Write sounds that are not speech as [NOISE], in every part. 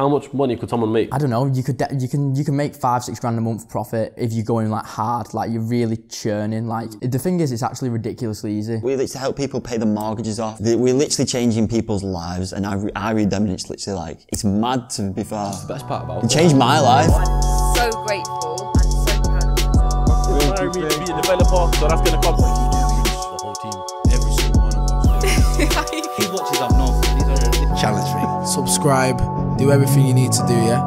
how much money could someone make? I don't know. You could de- you can you can make five six grand a month profit if you're going like hard, like you're really churning. Like the thing is, it's actually ridiculously easy. We literally help people pay the mortgages off. We're literally changing people's lives, and I, re- I read them, and it's literally like it's mad to be fair. That's The best part about It changed my life. so grateful and so proud of myself. Marry me to be a developer, so that's gonna come. The whole team, every single one of us. [LAUGHS] He watches up north. These are Challenge me. subscribe, do everything you need to do, yeah?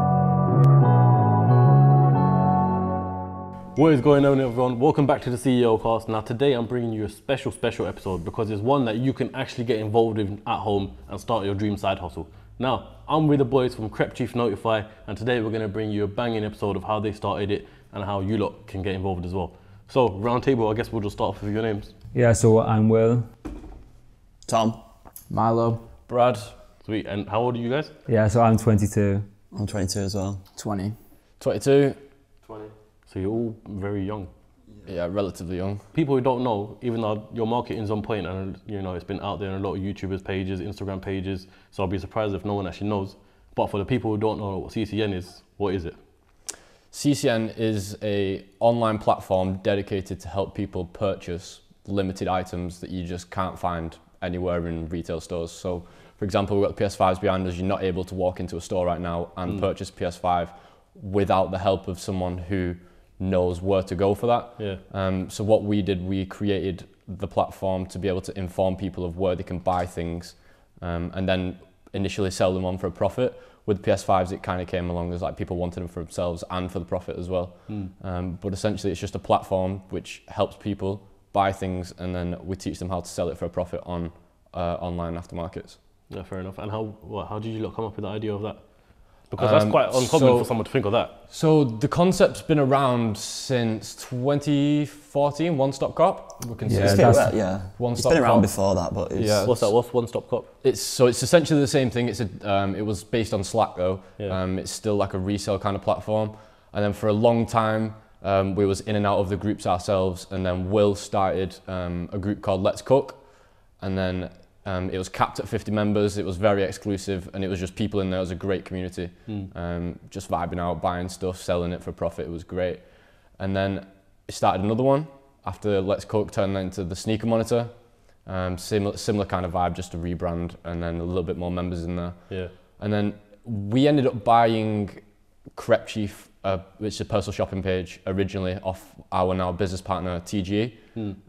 What is going on, everyone? Welcome back to the CEO Cast. Now, today I'm bringing you a special, special episode because it's one that you can actually get involved in at home and start your dream side hustle. Now, I'm with the boys from Crep Chief Notify, and today we're going to bring you a banging episode of how they started it and how you lot can get involved as well. So, round table, I guess we'll just start off with your names. Yeah, so I'm Will. Tom, Milo, Brad. Sweet. And how old are you guys? Yeah, so I'm 22. I'm 22 as well. twenty. 22. 20. So you're all very young. Yeah, relatively young. People who don't know, even though your marketing's on point and you know it's been out there in a lot of YouTubers pages, Instagram pages, so I'll be surprised if no one actually knows. But for the people who don't know what CCN is, what is it? CCN is a online platform dedicated to help people purchase limited items that you just can't find anywhere in retail stores. So, for example, we've got the PS5s behind us. You're not able to walk into a store right now and purchase PS5 without the help of someone who knows where to go for that. Yeah. Um, so what we did, we created the platform to be able to inform people of where they can buy things, um, and then initially sell them on for a profit. With PS5s, it kind of came along as like people wanted them for themselves and for the profit as well. Um, but essentially, it's just a platform which helps people buy things, and then we teach them how to sell it for a profit on uh, online aftermarkets. Yeah, fair enough. And how what, how did you come up with the idea of that? Because that's Um, quite uncommon so- for someone to think of that. So the concept's been around since 2014. One Stop Cop. We can Yeah, say It's that's- been, yeah. One It's Stop been around Cop. before that, but it's, Yeah. What's that? What's One Stop Cop? It's so it's essentially the same thing. It's a um, it was based on Slack though. Yeah. Um, it's still like a resale kind of platform. And then for a long time, um, we was in and out of the groups ourselves. And then Will started um, a group called Let's Cook, and then um, it was capped at 50 members. It was very exclusive, and it was just people in there. It was a great community, um, just vibing out, buying stuff, selling it for profit. It was great. And then it started another one after Let's Cook turned into the Sneaker Monitor. Um, similar, similar kind of vibe, just a rebrand, and then a little bit more members in there. Yeah. And then we ended up buying Crep Chief, uh, which is a personal shopping page, originally off our now business partner TGE.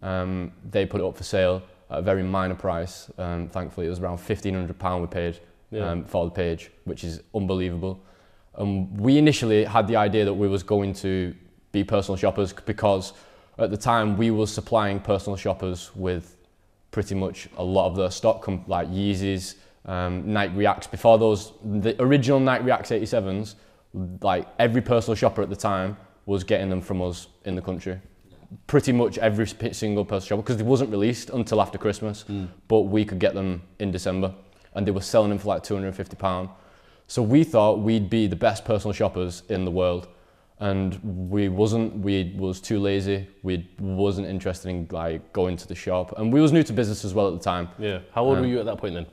Um, they put it up for sale at a very minor price. Um, thankfully, it was around £1,500 we paid Yeah. um, for the page, which is unbelievable. Um, we initially had the idea that we was going to be personal shoppers because at the time we were supplying personal shoppers with pretty much a lot of their stock, like Yeezys, um, Nike Reacts. Before those, the original Nike Reacts 87s, like every personal shopper at the time was getting them from us in the country. Pretty much every single personal shopper, because it wasn't released until after Christmas, but we could get them in December, and they were selling them for like 250 pound. So we thought we'd be the best personal shoppers in the world, and we wasn't. We was too lazy. We wasn't interested in like going to the shop, and we was new to business as well at the time. Yeah. How old Um, were you at that point then?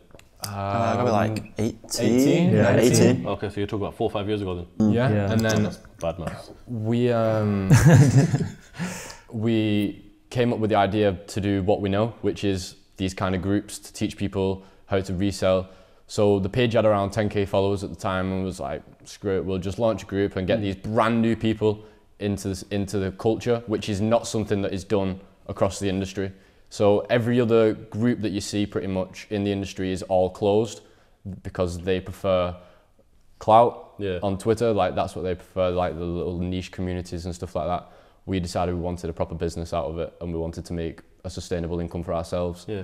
uh, maybe like 18. 18? Yeah, Yeah, 18. Okay, so you're talking about four or five years ago then. Yeah. Yeah. and then Bad maths. we um, [LAUGHS] [LAUGHS] we came up with the idea to do what we know, which is these kind of groups to teach people how to resell. So the page had around 10k followers at the time, and was like, screw it, we'll just launch a group and get mm. these brand new people into this, into the culture, which is not something that is done across the industry. So every other group that you see pretty much in the industry is all closed because they prefer clout Yeah. on Twitter. Like that's what they prefer, like the little niche communities and stuff like that. We decided we wanted a proper business out of it, and we wanted to make a sustainable income for ourselves. Yeah.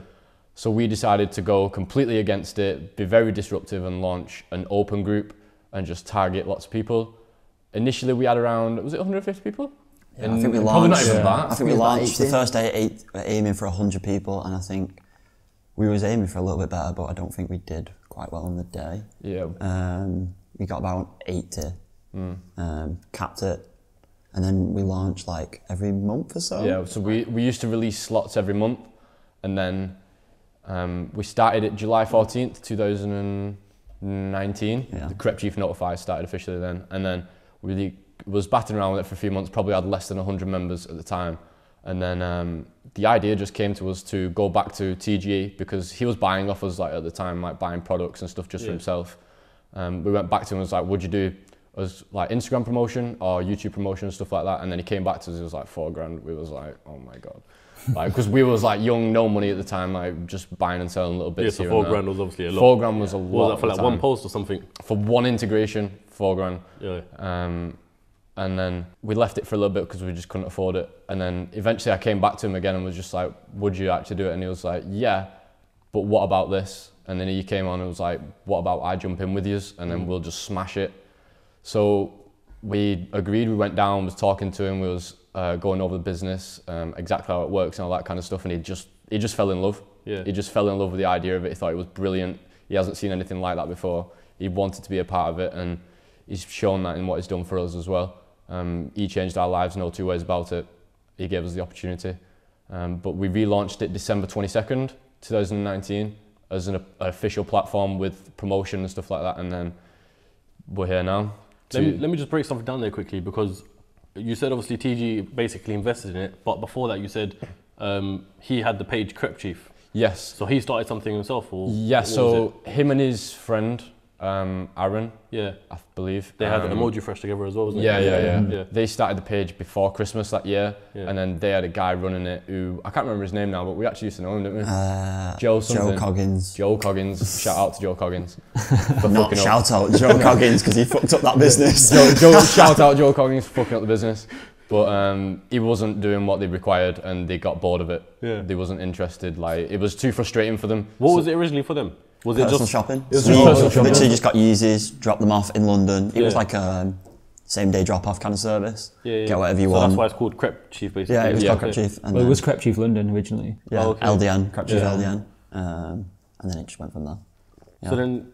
So we decided to go completely against it, be very disruptive, and launch an open group and just target lots of people. Initially, we had around was it 150 people? Yeah, I think we launched. Probably not launched. even I that. think we About launched the first day eight, aiming for 100 people, and I think we was aiming for a little bit better, but I don't think we did quite well on the day. Yeah, Um, we got about 80, um, capped it, and then we launched like every month or so. Yeah, so we, we used to release slots every month, and then um, we started it July 14th, 2019. Yeah. The Crep Chief Notify started officially then, and then we was batting around with it for a few months. Probably had less than 100 members at the time, and then um, the idea just came to us to go back to TGE because he was buying off us like at the time, like buying products and stuff just for himself. Um, we went back to him and was like, "Would you do as like Instagram promotion or YouTube promotion and stuff like that?" And then he came back to us. It was like four grand. We was like, "Oh my god." [LAUGHS] Like, because we was like young, no money at the time, like just buying and selling little bits. Yeah, so four and grand was obviously a lot. Four grand was a lot. was that for like one post or something? For one integration, four grand. Yeah. Um, and then we left it for a little bit because we just couldn't afford it. And then eventually I came back to him again and was just like, would you actually do it? And he was like, yeah, but what about this? And then he came on and was like, what about I jump in with yous and then we'll just smash it. So we agreed, we went down, was talking to him, we was uh, going over the business, um, exactly how it works and all that kind of stuff. And he just, he just fell in love. Yeah. He just fell in love with the idea of it. He thought it was brilliant. He hasn't seen anything like that before. He wanted to be a part of it and he's shown that in what he's done for us as well. Um, he changed our lives, no two ways about it. He gave us the opportunity. Um, but we relaunched it December 22nd, 2019, as an, an official platform with promotion and stuff like that. And then we're here now. Let me, let me just break something down there quickly because you said obviously TG basically invested in it, but before that you said um, he had the page Crep Chief. yes. So he started something himself, or Yeah, so him and his friend, um, Aaron, yeah, I believe. they had um, Emoji Fresh together as well, wasn't Yeah, it? yeah, yeah, yeah. They started the page before Christmas that year, Yeah. and then they had a guy running it who I can't remember his name now, but we actually used to know him, didn't we? Uh, Joe Joe. Coggins. Joe Coggins. Shout out to Joe Coggins. [LAUGHS] For Not fucking up. shout out Joe [LAUGHS] Coggins because he fucked up that business. Joe, Joe, [LAUGHS] shout out Joe Coggins for fucking up the business. But um, he wasn't doing what they required, and they got bored of it. Yeah. They wasn't interested. Like it was too frustrating for them. What So- was it originally for them? Was it personal just shopping. was So just personal shopping. literally just got Yeezys, dropped them off in London. It was like a same day drop off kind of service. yeah, yeah. Get whatever you so want. That's why it's called Crep Chief, basically. yeah, it was Yeah. called Crep Chief. And Well, it was Crep Chief London originally. yeah, Oh, okay. LDN, Crep Chief Yeah. LDN. Um, and then it just went from there. So then,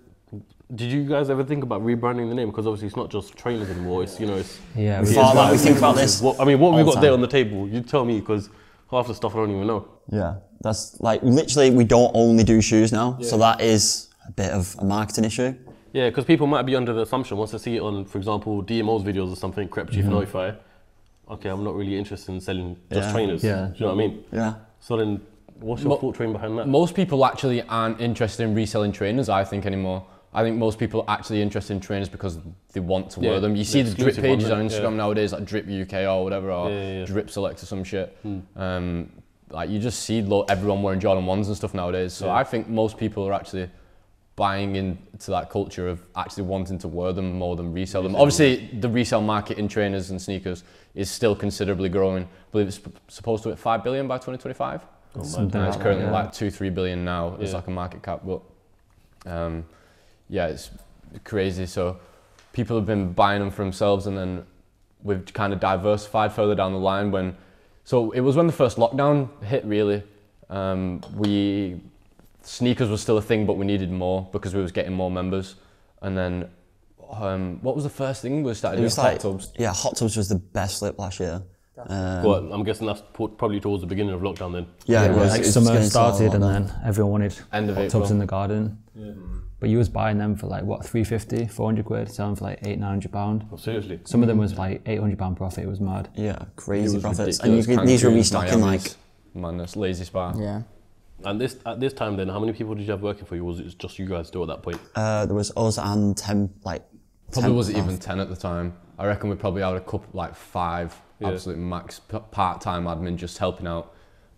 did you guys ever think about rebranding the name? Because obviously it's not just trainers anymore. It's you know, it's Yeah, it's we thought about- we think about this What, I mean, what have we all the got there on the table? You tell me, because half the stuff I don't even know. Yeah, that's like literally we don't only do shoes now, so that is a bit of a marketing issue. Yeah, because people might be under the assumption once they see it on, for example, DMO's videos or something, Crep Chief Notify. Okay, I'm not really interested in selling just Yeah. trainers. Yeah. Do you know what I mean? Yeah, So then, what's your Mo- thought train behind that? Most people actually aren't interested in reselling trainers, I think, anymore. I think most people are actually interested in trainers because they want to Yeah, wear them. You see the drip exclusive ones, pages on yeah. Instagram nowadays, like Drip UK or whatever, or Yeah, yeah, yeah. Drip Select or some shit. Hmm. Um, like you just see lo- everyone wearing Jordan ones and stuff nowadays. So Yeah. I think most people are actually buying into that culture of actually wanting to wear them more than resell them. Obviously, the resale market in trainers and sneakers is still considerably growing. I believe it's p- supposed to hit five billion by 2025. Something And it's currently yeah. like two, three billion now. It's Yeah. like a market cap, but um, yeah, it's crazy. So people have been buying them for themselves, and then we've kind of diversified further down the line. When so it was when the first lockdown hit. Really, um, we sneakers was still a thing, but we needed more because we was getting more members. And then um, what was the first thing we started it doing? was Hot like tubs. yeah, hot tubs was the best flip last year. Um, well, I'm guessing that's po- probably towards the beginning of lockdown then. yeah, it was. like it was summer getting started and then. then everyone wanted End of hot April. tubs in the garden. But you was buying them for like what 350, 400 quid, selling for like eight, 900 pound. Oh, seriously. Some of them was like 800 pound profit. It was mad. Yeah, crazy was profits. And you ridiculous. these were Cancun's, restocking like Miami's, madness, Lay-Z-Spa. Yeah. And this at this time then, how many people did you have working for you? Was it just you guys still at that point? uh, there was us and ten like Probably 10 wasn't even 10 at the time. I reckon we probably had a couple, like five Yeah. absolute max p- part-time admin just helping out.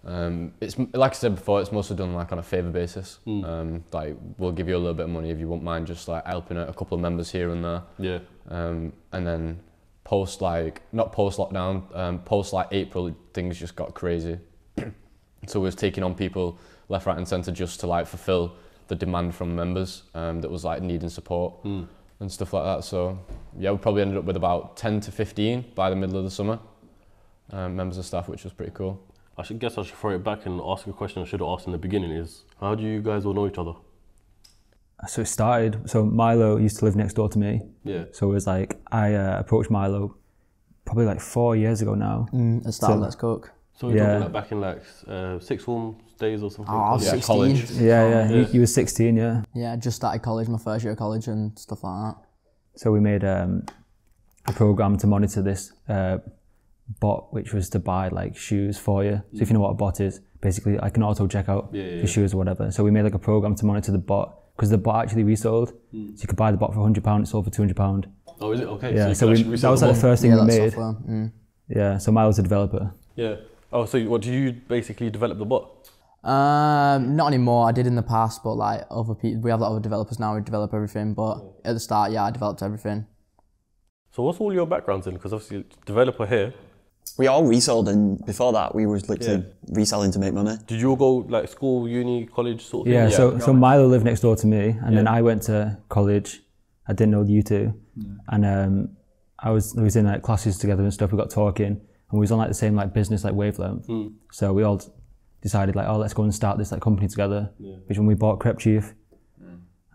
Um, it's like I said before, it's mostly done like on a favour basis. Hmm. Um, like we'll give you a little bit of money if you won't mind just like helping out a couple of members here and there. Yeah. Um, and then post like not post lockdown, um, post like April, things just got crazy. [CLEARS THROAT] so we was taking on people left, right, and centre just to like fulfil the demand from members um, that was like needing support and stuff like that. So yeah, we probably ended up with about ten to fifteen by the middle of the summer um, members of staff, which was pretty cool. I should guess I should throw it back and ask a question I should have asked in the beginning is how do you guys all know each other? So it started. So Milo used to live next door to me. Yeah. So it was like I uh, approached Milo probably like four years ago now. Mm, at the So- Let's Cook. So we're Yeah. talking like back in like uh, sixth form days or something. Oh, I was Yeah, 16. college. Yeah, yeah. Yeah. He, he was 16, yeah. Yeah, I just started college, my first year of college and stuff like that. So we made um, a program to monitor this uh, bot, which was to buy like shoes for you. So if you know what a bot is, basically like an auto checkout Yeah, yeah, for yeah. shoes or whatever. So we made like a program to monitor the bot because the bot actually resold. Hmm. So you could buy the bot for 100 pound, it sold for 200 pound. Oh, is it okay? Yeah, you so we, that was like the first thing yeah, we that made. Mm. Yeah, so Milo's a developer. Yeah. Oh, so what do you basically develop the bot? Um, not anymore. I did in the past, but like other people, we have like other developers now. We develop everything, but at the start, yeah, I developed everything. So what's all your backgrounds in? Because obviously developer here. We all resold, and before that, we was literally reselling to make money. Did you all go like school, uni, college sort of Yeah, thing? so so Milo lived next door to me, and then I went to college. I didn't know you two, and um, I was we was in like classes together and stuff. We got talking, and we was on like the same like business like wavelength. So we all decided like, oh, let's go and start this like company together. Which when we bought Crep Chief,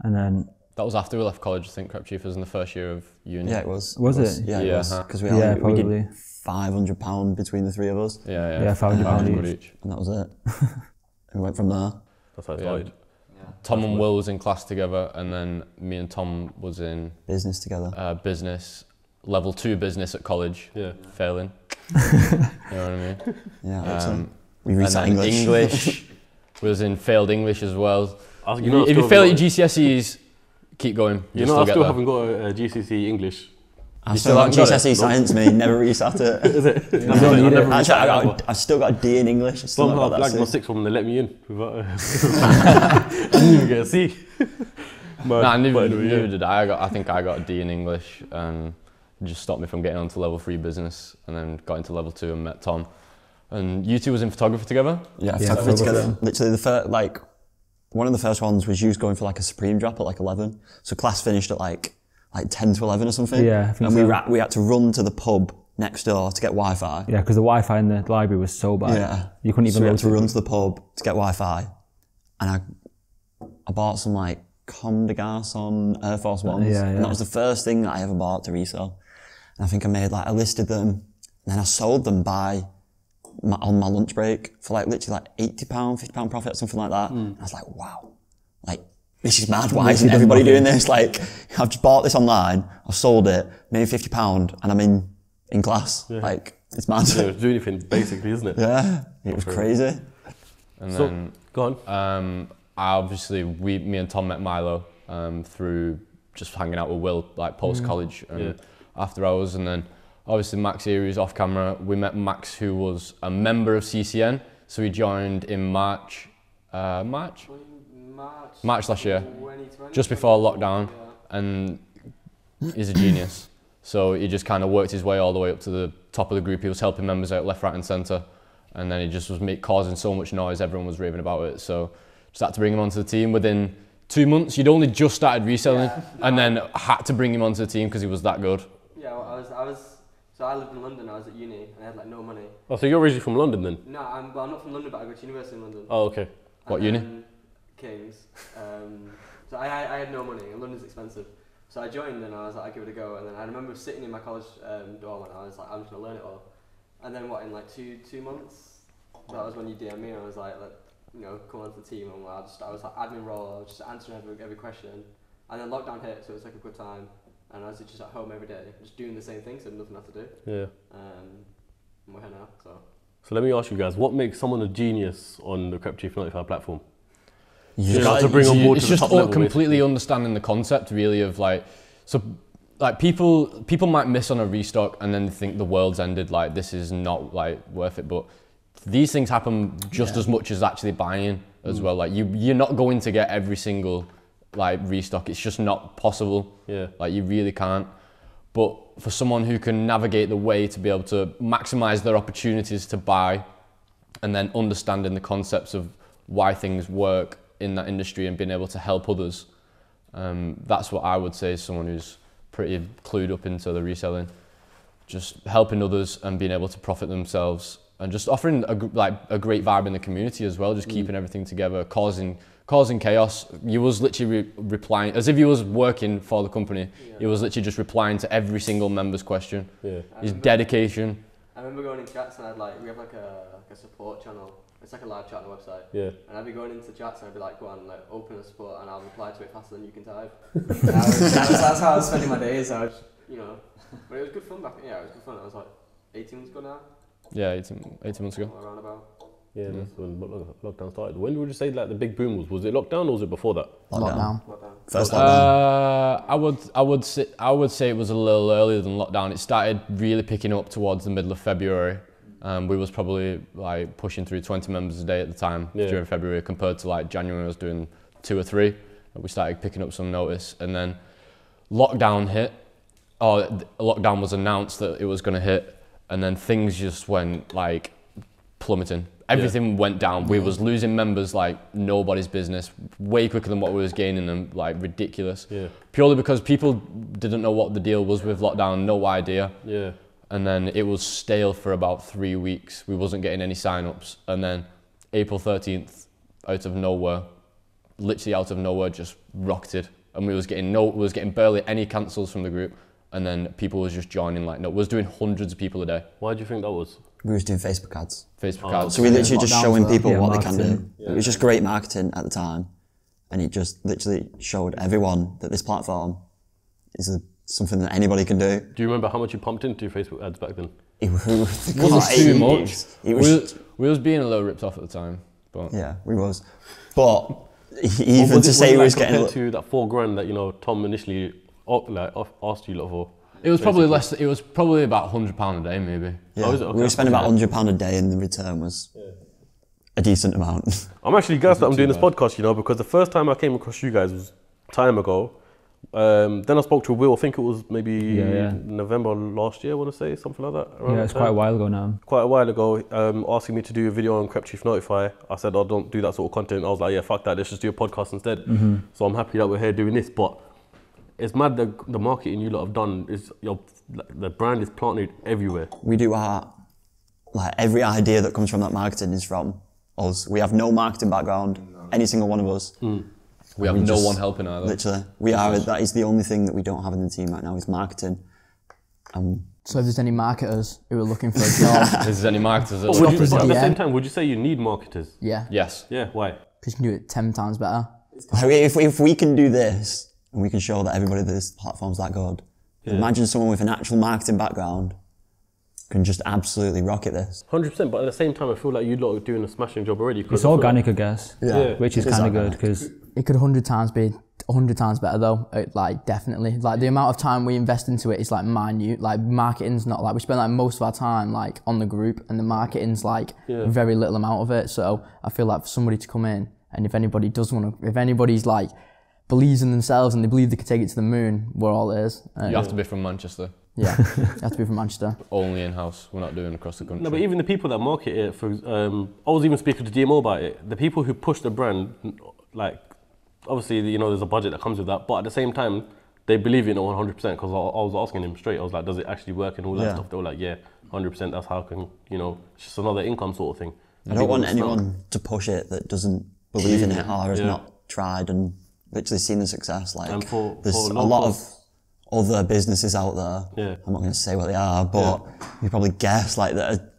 and then That was after we left college. I think Crep Chief was in the first year of uni. Yeah, it was. Was it? Yeah, Yeah, it was. huh. Because we, Yeah, only- we probably. did five hundred pound between the three of us, yeah, yeah. Yeah, 500 pound quid each. and that was it. [LAUGHS] we went from there. That's how it Yeah. started. Tom and Will was in class together, and then me and Tom was in Business together. uh, business, level two business at college. Yeah. Failing. [LAUGHS] you know what I mean? Yeah, actually. Um, we and reset English. English [LAUGHS] was in failed English as well. If you you, know, if you still fail at your GCSEs, keep going. You You'll know, I still get still haven't got a, a GCSE English. I still still got haven't got? GCSE science, me. Never reset [LAUGHS] it. Is it? That's [LAUGHS] don't what I need it. Actually, I, got. I still got a D in English. I still Somehow not I got blagged my sixth one and they let me in. Without, I didn't even get a C. [LAUGHS] Man, Nah, neither, but anyway, neither yeah. did I. I, got, I think I got a D in English and just stopped me from getting onto level three business and then got into level two and met Tom. And you two was in photography together? Yeah, Yeah, photography photography. together. Literally, the first, like, one of the first ones was you going for like a Supreme drop at like 11. So class finished at like like 10 to 11 or something. Yeah, and we, ra- we had to run to the pub next door to get Wi Fi. Yeah, because the Wi-Fi in the library was so bad. Yeah. You couldn't So even we go had to to run to the pub to get Wi Fi. And I I bought some like Comme des Garçons Air Force Ones. Yeah, yeah. And that was the first thing that I ever bought to resell. And I think I made like, I listed them, and then I sold them by my, on my lunch break for like literally like £80, £50 profit, something like that. And I was like, wow, like, this is mad. Why isn't everybody doing this? Like, I've just bought this online, I've sold it, made £50, and I'm in, in class. Like, it's mad. Yeah, do anything basically, isn't it? [LAUGHS] Yeah, it was crazy. And So, then go on. um, I obviously, we, me and Tom met Milo um, through just hanging out with Will, like post college and Yeah. after hours. And then obviously Max here, who's off camera. We met Max, who was a member of CCN. So he joined in March, uh, March? March, March last year, just before lockdown. And he's a genius. So he just kind of worked his way all the way up to the top of the group. He was helping members out left, right, and centre, and then he just was make, causing so much noise. Everyone was raving about it. So just had to bring him onto the team within two months. You'd only just started reselling, and then had to bring him onto the team because he was that good. Yeah, well, I was, I was, so I lived in London. I was at uni and I had like no money. Oh, so you're originally from London then? No, I'm, well, I'm not from London, but I go to university in London. Oh, okay. What And uni? Kings. Um, so I, I, I had no money, and London's expensive. So I joined and I was like, I'll give it a go. And then I remember sitting in my college um, dorm and I was like, I'm just gonna learn it all. And then what in like two two months, that was when you DM me and I was like, like you know, come onto the team and I just I was like admin role, I was just answering every, every question. And then lockdown hit, so it was like a good time. And I was just at home every day, just doing the same thing, so nothing else to do. Yeah. Um, and we're here now, so. So let me ask you guys, what makes someone a genius on the Crep Chief Notify platform? You Just got to bring on board it's to the just top all level, completely understanding the concept really of like so like people people might miss on a restock and then think the world's ended like this is not like worth it but these things happen just as much as actually buying as well like you you're not going to get every single like restock it's just not possible Yeah. like you really can't but for someone who can navigate the way to be able to maximize their opportunities to buy and then understanding the concepts of why things work in that industry and being able to help others. Um, that's what I would say is someone who's pretty clued up into the reselling. Just helping others and being able to profit themselves and just offering a, like a great vibe in the community as well, just keeping everything together, causing causing chaos. You was literally re- replying as if you was working for the company. You was literally just replying to every single member's question. Yeah. His dedication. I I remember going in chats and I'd like we have like a like a support channel. It's like a live chat on the website. Yeah. And I'd be going into chats and I'd be like, go on, like open a support and I'll reply to it faster than you can type. [LAUGHS] And I was, that was, that's how I was spending my days. I was, you know, but it was good fun back. Yeah, it was good fun. I was like 18 months ago now. Yeah, 18, 18 months ago. Around about. Yeah, that's when lo- lo- lockdown started. When would you say like the big boom was? Was it lockdown or was it before that? Lockdown. First lockdown. Uh, I would, I would say, I would say it was a little earlier than lockdown. It started really picking up towards the middle of February. Um, we was probably like pushing through 20 members a day at the time Yeah. during February, compared to like January, I was doing two or three. We started picking up some notice, and then lockdown hit. Oh, lockdown was announced that it was going to hit, and then things just went like plummeting. Everything went down. We was losing members like nobody's business, way quicker than what we was gaining them, like ridiculous. Yeah. Purely because people didn't know what the deal was with lockdown, no idea. Yeah. And then it was stale for about three weeks. We wasn't getting any sign-ups, and then April 13th, out of nowhere, literally out of nowhere, just rocketed, and we was getting no, we was getting barely any cancels from the group, and then people was just joining like no, was doing hundreds of people a day. Why do you think that was? We was doing Facebook ads. Facebook Oh, ads. So we literally just Lockdowns showing people Yeah, what they can marketing. do. It was just great marketing at the time, and it just literally showed everyone that this platform is a, something that anybody can do. Do you remember how much you pumped into your Facebook ads back then? It was, [LAUGHS] wasn't too much. It we, was, was, we was being a little ripped off at the time, but yeah, we was. But even was to it- say we was getting a compared li- to that four grand that you know Tom initially o- like off- asked you lot for. It was probably Basically. less. It was probably about hundred pound a day, maybe. yeah, Oh, is it? we Okay. were spending about hundred pound a day, and the return was a decent amount. [LAUGHS] I'm actually gassed that I'm too doing this bad. podcast, you know, because the first time I came across you guys was time ago. Um, then I spoke to Will. I think it was maybe Yeah, yeah. November last year. I want to say something like that. Yeah, it's that quite a while ago now. quite a while ago, um, asking me to do a video on Crep Chief Notify. I said, "I don't do that sort of content." I was like, "Yeah, fuck that. Let's just do a podcast instead." So I'm happy that we're here doing this. But it's mad the the marketing you lot have done is your the brand is planted everywhere. we do our like every idea that comes from that marketing is from us. We have no marketing background, any single one of us. We have We no just- one helping either. Literally, we are. That is the only thing that we don't have in the team right now is marketing. Um, So if there's any marketers who are looking for a [LAUGHS] job, Is there any marketers? That But, you, but at at the the same time, would you say you need marketers? yeah, yes. Yeah. Why? because you can do it ten times better. like, if, if we can do this and we can show that everybody that this platform's that good, imagine someone with an actual marketing background can just absolutely rocket this. Hundred percent. But at the same time, I feel like you lot are doing a smashing job already. It's I feel organic, I guess. Yeah. Which is kind of good because It could hundred times be hundred times better though. It, like definitely, like the amount of time we invest into it is like minute. Like marketing's not like we spend like most of our time like on the group, and the marketing's like very little amount of it. So I feel like for somebody to come in, and if anybody does want to, if anybody's like believes in themselves and they believe they could take it to the moon, we're all ears. Uh, You have to be from Manchester. yeah, [LAUGHS] you have to be from Manchester. Only in house. We're not doing across the country. No, but even the people that market it, for um, I was even speaking to DMO about it. The people who push the brand, like, obviously, you know, there's a budget that comes with that, but at the same time, they believe in it 100% because I, I was asking him straight. I was like, does it actually work and all that Yeah. stuff? They were like, yeah, 100%. That's how I can, you know, it's just another income sort of thing. I don't want anyone to push it that doesn't believe in it or has Yeah. not tried and literally seen the success. Like And for- there's for a lot of locals- other businesses out there. Yeah. I'm not going to say what they are, but you probably guess like that are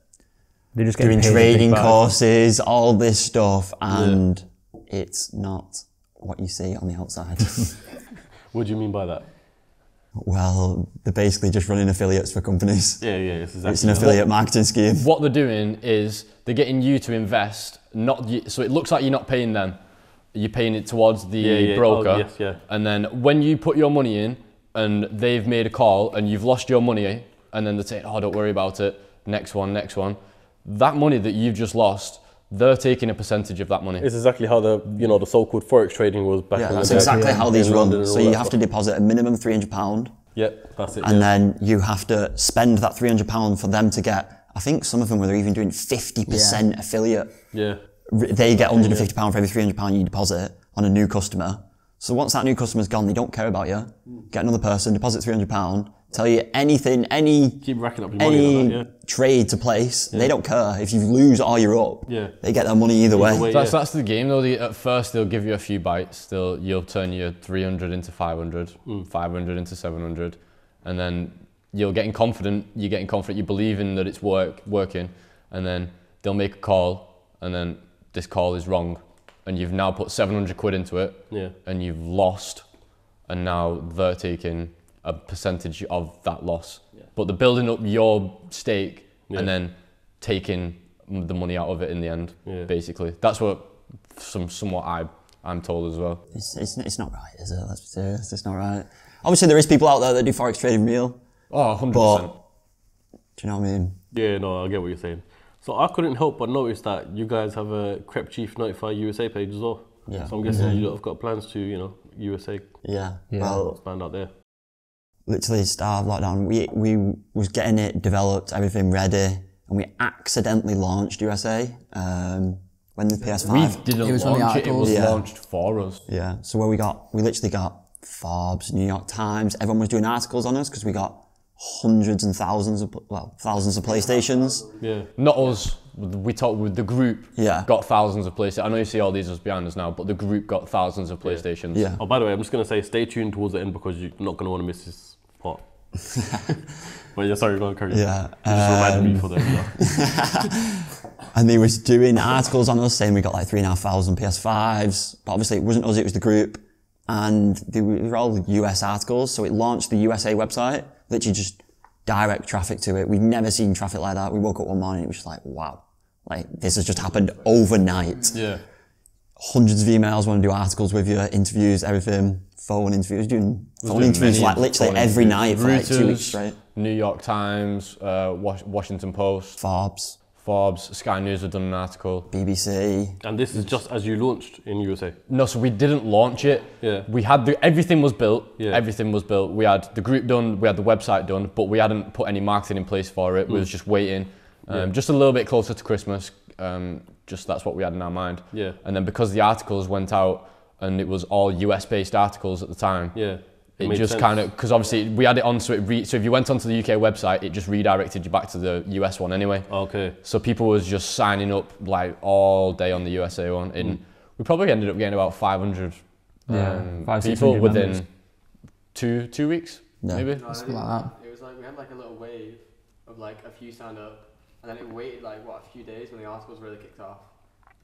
they just getting doing paid a big trading courses, all this stuff, and it's not what you see on the outside. [LAUGHS] What do you mean by that? well, they're basically just running affiliates for companies. Yeah, yeah, it's exactly It's an that. affiliate marketing scheme. what they're doing is they're getting you to invest, not you, so it looks like you're not paying them. You're paying it towards the Yeah, yeah. Oh, broker. Oh, yes, yeah. And then when you put your money in and they've made a call and you've lost your money, and then they're saying, oh, don't worry about it, next one, next one. That money that you've just lost, they're taking a percentage of that money. It's exactly how the, you know, the so-called forex trading was back Yeah, in that's the day. exactly how these in run. So you that have to deposit a minimum three hundred pound, Yep, that's it. and yeah. then you have to spend that three hundred pound for them to get. I think some of them were even doing fifty percent affiliate. yeah. R- They get one hundred and fifty pound for every three hundred pound you deposit on a new customer. So once that new customer's gone, they don't care about you. Get another person, deposit three hundred pound, tell you anything, any Keep racking up your money like that, yeah. trade to place. They don't care if you lose or you're up. Yeah. they get their money either, way. way, That's yeah. that's the game though. They, at first they'll give you a few bites. They'll you'll turn your 300 into 500, Hmm. 500 into 700, and then you're getting confident, you're getting confident, you're believing that it's work working, and then they'll make a call, and then this call is wrong, and you've now put 700 quid into it, Yeah. and you've lost, and now they're taking a percentage of that loss. But they're building up your stake Yeah. and then taking the money out of it in the end. Yeah. Basically, that's what some somewhat I I'm told as well. It's, it's, it's not right, is it? Let's be serious. It's not right. Obviously, there is people out there that do forex trading real. Oh, 100 But percent. do you know what I mean? Yeah, no, I get what you're saying. So I couldn't help but notice that you guys have a Crep Chief Notify USA page as well. Yeah. So I'm guessing you have got plans to, you know, USA Yeah. Yeah. Well, expand out there. literally start of lockdown, we we was getting it developed, everything ready, and we accidentally launched USA um, when the PS5. We didn't It was one of the launch it. It was. Yeah. launched for us. Yeah. So where we got, we literally got Forbes, New York Times. Everyone was doing articles on us because we got hundreds and thousands of, well, thousands of PlayStations. Yeah. Not us. We talked with the group. Yeah. Got thousands of PlayStations. I know you see all these as behind us now, but the group got thousands of PlayStations. Yeah. Oh, by the way, I'm just gonna say stay tuned towards the end because you're not gonna want to miss this part. [LAUGHS] but yeah, sorry, go on, carry on. Yeah, You just reminded me um. [LAUGHS] And they was doing articles on us saying we got like three and a half thousand PS5s. But obviously it wasn't us, it was the group. And they were all US articles. So it launched the USA website, literally just direct traffic to it. We've never seen traffic like that. We woke up one morning, and it was just like, wow. Like this has just happened overnight. Yeah. Hundreds of emails, want to do articles with you, interviews, everything, phone interviews, doing phone doing interviews like literally every interviews. night for like two weeks Reuters, straight. New York Times, uh, Was- Washington Post, Forbes, Forbes, Sky News have done an article. BBC. And this is just as you launched in USA. No, so we didn't launch it. Yeah. We had the everything was built. Yeah. Everything was built. We had the group done. We had the website done, but we hadn't put any marketing in place for it. We was just waiting, um, just a little bit closer to Christmas. Um, just that's what we had in our mind. Yeah. And then because the articles went out and it was all US based articles at the time. Yeah. It made just sense. kind of because obviously we had it on so it re- so if you went onto the UK website it just redirected you back to the US one anyway. Okay. So people was just signing up like all day on the USA one, and we probably ended up getting about 500 Yeah, um, five, people within members. two two weeks, Yeah. maybe. No, I Something didn't- It was like we had like a little wave of like a few signed up, and then it waited like what a few days when the articles really kicked off,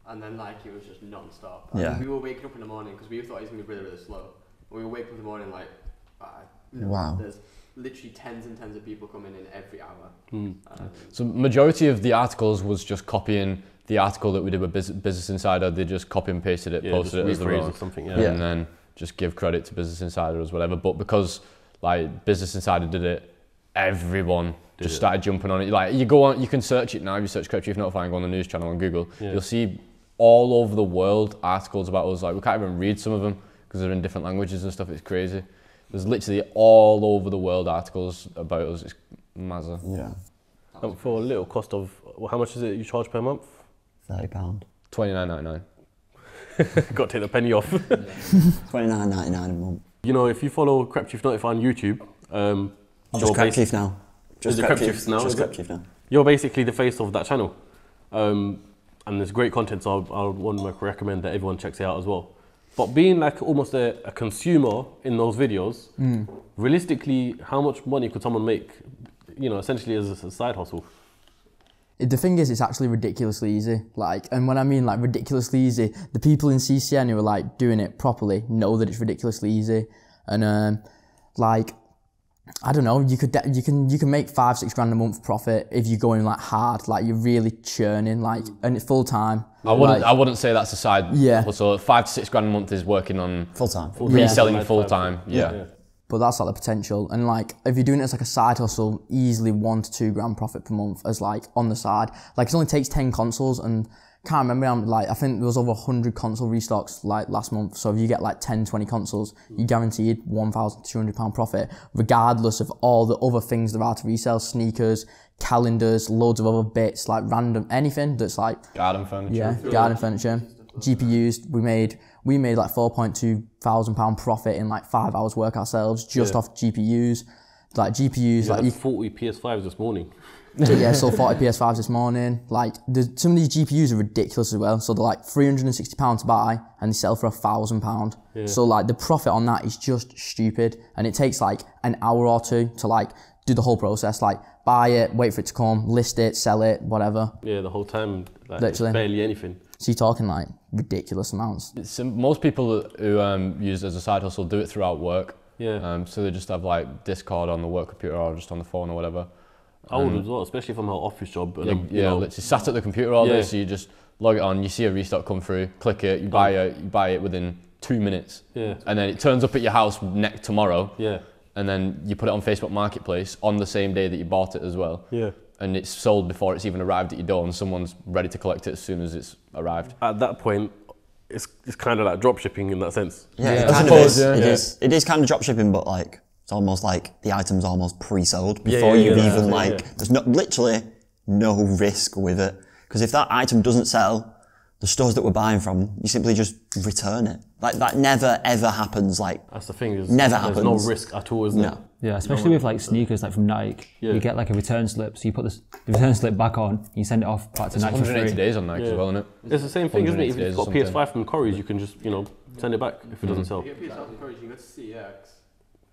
and then like it was just non-stop. And Yeah. We were waking up in the morning because we thought it was gonna be really really slow. We were waking up in the morning like, you know, Wow. There's literally tens and tens of people coming in every hour. Hmm. Um, So majority of the articles was just copying the article that we did with Business Insider. They just copy and pasted it, Yeah, posted it as their rephrase own, or something, yeah. Yeah. and then just give credit to Business Insider as whatever. But because like Business Insider did it, everyone just it. started jumping on it. Like you go on, you can search it now. If you search Correct Not Notifying go on the news channel on Google, Yeah. you'll see all over the world articles about us. Like we can't even read some of them because they're in different languages and stuff. It's crazy. There's literally all over the world articles about us. It's mazza. Yeah. Um, for a little cost of, well, how much is it you charge per month? Thirty pound. Twenty nine ninety nine. [LAUGHS] Got to take the penny off. [LAUGHS] Twenty nine ninety nine a month. you know, if you follow Crep Chief Notify on YouTube, um, Just you're, Crep Chief now. Just it Crap now, Just is Chief now. you're basically the face of that channel. Um, and there's great content, so I, I want to recommend that everyone checks it out as well. But being like almost a, a consumer in those videos, realistically, how much money could someone make, you know, essentially as a side hustle? The thing is, it's actually ridiculously easy. Like, and when I mean like ridiculously easy, the people in CCN who are like doing it properly know that it's ridiculously easy. And um, like, I don't know, you could de- you can you can make five six grand a month profit if you're going like hard, like you're really churning, like, and it's full time. I wouldn't. Like, I wouldn't say that's a side. Yeah. hustle. So five to six grand a month is working on Full time. reselling Yeah. full time. Yeah. but that's like the potential. And like, if you're doing it as like a side hustle, easily one to two grand profit per month as like on the side. Like, it only takes 10 consoles and can't remember, I'm like, I think there was over 100 console restocks like last month. So if you get like 10, 20 consoles, you guaranteed £1,200 profit, regardless of all the other things there are to resell, sneakers, calendars, loads of other bits, like random, anything that's like, Garden furniture. yeah, garden furniture. GPUs, we made we made like four point two thousand pound profit in like five hours work ourselves just off GPUs. Like GPUs, Yeah, like you, that's 40 PS5s this morning. Yeah, sold forty PS5s this morning. Like the, some of these GPUs are ridiculous as well. So they're like three hundred and sixty pound to buy, and they sell for a thousand pound. So like the profit on that is just stupid, and it takes like an hour or two to like do the whole process, like buy it, wait for it to come, list it, sell it, whatever. Yeah, the whole time, like, Literally. barely anything. So you're talking like ridiculous amounts. Sim- most people who um, use it as a side hustle do it throughout work. Yeah. Um, so they just have like Discord on the work computer or just on the phone or whatever. I would mm. as well, especially from her office job. And Yeah, then, you yeah know, literally sat at the computer all day, Yeah. so you just log it on, you see a restock come through, click it, you buy it, you buy it within two minutes, Yeah. and then it turns up at your house next tomorrow, Yeah. and then you put it on Facebook Marketplace on the same day that you bought it as well, Yeah. and it's sold before it's even arrived at your door, and someone's ready to collect it as soon as it's arrived. At that point, it's, it's kind of like drop shipping in that sense. Yeah, Yeah, it I kind suppose, of is. yeah. It Yeah. is. It is kind of drop shipping, but like it's almost like the item's almost pre-sold before yeah, you've yeah, even yeah, like. yeah. There's no literally no risk with it because if that item doesn't sell, the stores that we're buying from, you simply just return it. Like that never ever happens. Like That's the thing. Is Never There's happens. no risk at all, isn't no. it? Yeah, especially with like sneakers, like from Nike, Yeah. you get like a return slip. So you put this, the return slip back on, you send it off back to It's Nike for 180 free. days on Nike Yeah. as well, isn't it? It's the same thing, isn't it? If you've got. PS5 from Currys, you can just, you know, send it back if it doesn't mm. sell. You get PS5 from Currys, you go to CEX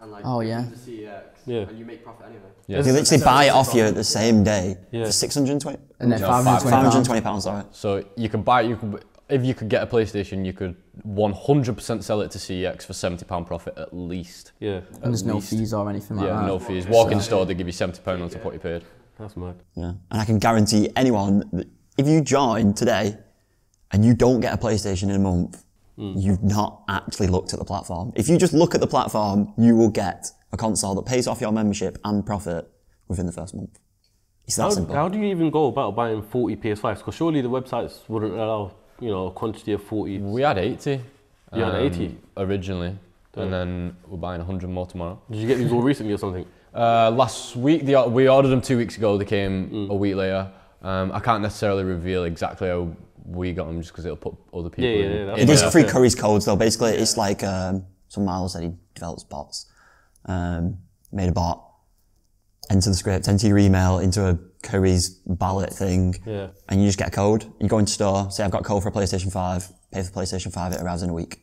and like Oh, yeah. go to uh, CEX Yeah. and you make profit anyway. Yeah. They literally buy it off you the same day Yeah. for 620, And then No, 520 520 pounds. Sorry. So you can buy, you could, if you could get a PlayStation, you could 100% sell it to CEX for 70 pound profit at least. Yeah. And there's no fees or anything like Yeah, that. Yeah, no fees. Walk in store, they give you 70 pound on top of what you paid. That's mad. Yeah. And I can guarantee anyone that if you join today and you don't get a PlayStation in a month, Hmm. you've not actually looked at the platform. If you just look at the platform, you will get a console that pays off your membership and profit within the first month. It's that How, simple. how do you even go about buying 40 PS5s? Because surely the websites wouldn't allow, you know, a quantity of 40. We had 80. You had um, 80? originally, and then we're buying 100 more tomorrow. Did you get these all [LAUGHS] recently or something? Uh, last week, the, we ordered them two weeks ago. They came Mm. a week later. Um, I can't necessarily reveal exactly how we got them, just because it'll put other people. Yeah, yeah, in, yeah, that's It is Yeah. free Curry's codes though. Basically, it's like um, some Miles said he develops bots. Um, made a bot, enter the script, enter your email into a Curry's ballot thing, Yeah. and you just get a code. You go into store, say I've got a code for a PlayStation 5, pay for PlayStation 5, it arrives in a week.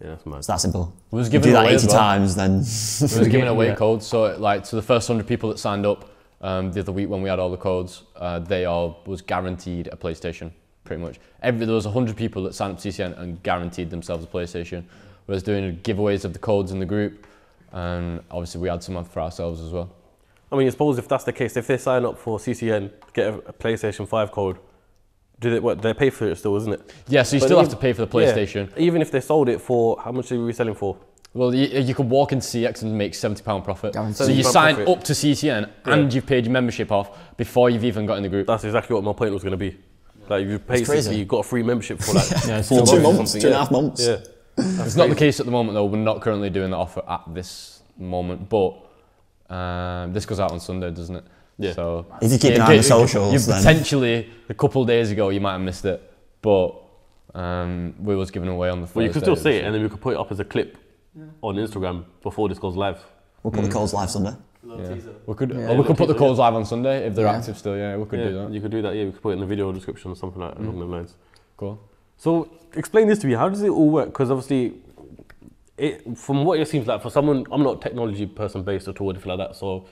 Yeah, that's mad. It's that simple. We was You giving do that away as 80 well. times, then We was [LAUGHS] giving away codes. So like to the first hundred people that signed up um, the other week when we had all the codes, uh, they all was guaranteed a PlayStation. Pretty much every there was hundred people that signed up to CCN and guaranteed themselves a PlayStation. We was doing giveaways of the codes in the group, and obviously we had some for ourselves as well. I mean, I suppose if that's the case, if they sign up for CCN, get a, a PlayStation 5 code, do they, what, they pay for it still, isn't it? Yeah, so you But still have to pay for the yeah, PlayStation. even if they sold it for, how much are we selling for? Well, you, you could walk into CEX and make seventy pound profit. Guaranteed. So you sign profit. up to CCN and you've paid your membership off before you've even got in the group. That's exactly what my point was going to be. Like, you crazy. basically you got a free membership for like [LAUGHS] Yeah, four two or months, something, two and a yeah. half months. Yeah. It's not the case at the moment though. We're not currently doing that offer at this moment, but um, this goes out on Sunday, doesn't it? Yeah. So If you keep an eye on the you- socials, you then- potentially a couple of days ago you might have missed it, but um, we was giving away on the. Well, you can still see it, and then we could put it up as a clip on Instagram before this goes live. we'll put the codes live Sunday. Little Yeah. teaser. We could, Yeah. or we could put the calls live on Sunday if they're Yeah. active still. Yeah, we could yeah, do that. you could do that. Yeah, we could put it in the video description or something like mm-hmm. along those lines. Cool. So explain this to me. How does it all work? Because obviously, it from what it seems like for someone, I'm not a technology person based at all, or anything like that. So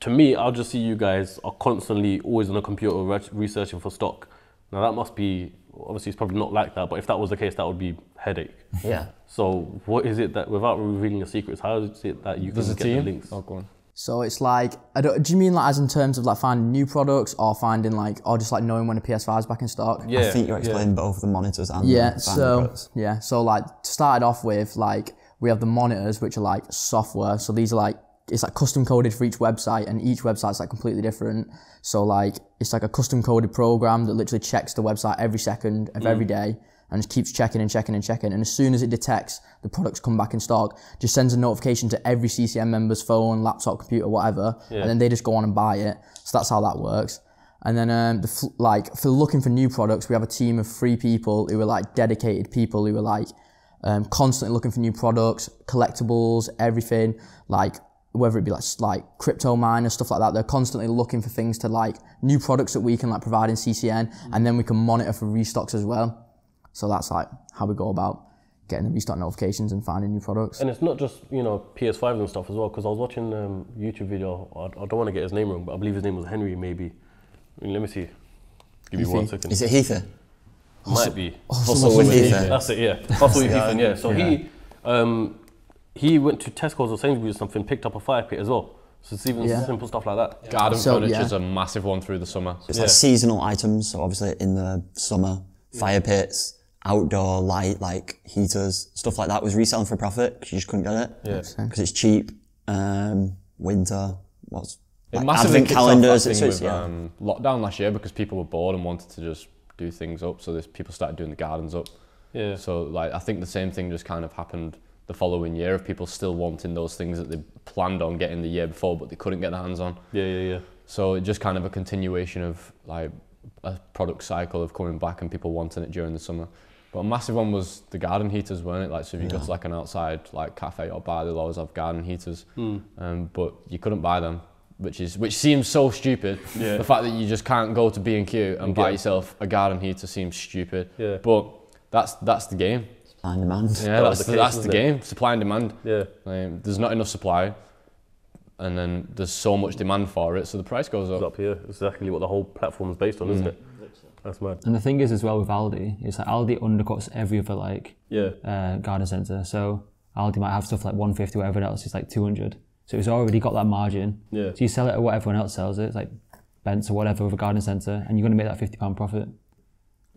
to me, I'll just see you guys are constantly always on a computer re- researching for stock. Now that must be obviously it's probably not like that, but if that was the case, that would be headache. Yeah. So what is it that without revealing the secrets, how is it that you There's can a get team. the links? Oh, go on. So it's like, I don't, do you mean like as in terms of like finding new products or finding like, or just like knowing when a PS5 is back in stock? Yeah, I think you're yeah. explaining both the monitors and Yeah, the so products. yeah, so like started off with like we have the monitors which are like software. So these are like it's like custom coded for each website and each website's like completely different. So like it's like a custom coded program that literally checks the website every second of every mm. day and just keeps checking and checking and checking. And as soon as it detects the products come back in stock, just sends a notification to every CCN member's phone, laptop, computer, whatever, and then they just go on and buy it. So that's how that works. And then, um, the like for looking for new products, we have a team of three people who are like dedicated people who are like um, constantly looking for new products, collectibles, everything. Like whether it be like like crypto miners, stuff like that. They're constantly looking for things to like new products that we can like provide in CCN, and then we can monitor for restocks as well. So that's like how we go about getting the restart notifications and finding new products. And it's not just you know PS5 and stuff as well. Because I was watching um, YouTube video. I, I don't want to get his name wrong, but I believe his name was Henry. Maybe. I mean, let me see. Give me one Heathy. Is it Heather? Might be. Hustle with Heather. That's it. Yeah. Hustle with Ethan. Yeah. So he, um, he went to Tesco's or Sainsbury's or something, picked up a fire pit as well. So it's even Yeah. simple stuff like that. Garden So, furniture is a massive one through the summer. It's like seasonal items. So obviously in the summer, fire pits, outdoor light like heaters, stuff like that was reselling for profit because you just couldn't get it. Yeah. Because it's cheap. Um, winter. What's It like massively advent kicked off calendars. It's, it's, with yeah. um, lockdown last year because people were bored and wanted to just do things up. So this people started doing the gardens up. Yeah. So like I think the same thing just kind of happened the following year of people still wanting those things that they planned on getting the year before but they couldn't get their hands on. Yeah. Yeah. Yeah. So it just kind of a continuation of like a product cycle of coming back and people wanting it during the summer. But a massive one was the garden heaters, weren't it? Like so if you go to like an outside like cafe or bar, they'll always have garden heaters. Hmm. Um, but you couldn't buy them, which is which seems so stupid. Yeah. The fact that you just can't go to B and Q and buy yourself a garden heater seems stupid. Yeah. But that's that's the game. Supply and demand. Yeah, That that's the, the case, that's the game. Supply and demand. Yeah. Like, there's not enough supply, and then there's so much demand for it, so the price goes It's up. up here. Exactly what the whole platform is based on, isn't it? That's mad. And the thing is as well with Aldi, is that Aldi undercuts every other like Yeah. uh, garden centre. So Aldi might have stuff like 150, whatever else is like 200. So it's already got that margin. Yeah. So you sell it at what everyone else sells it, it's like Bents or whatever with a garden centre, and you're going to make that 50 pound profit.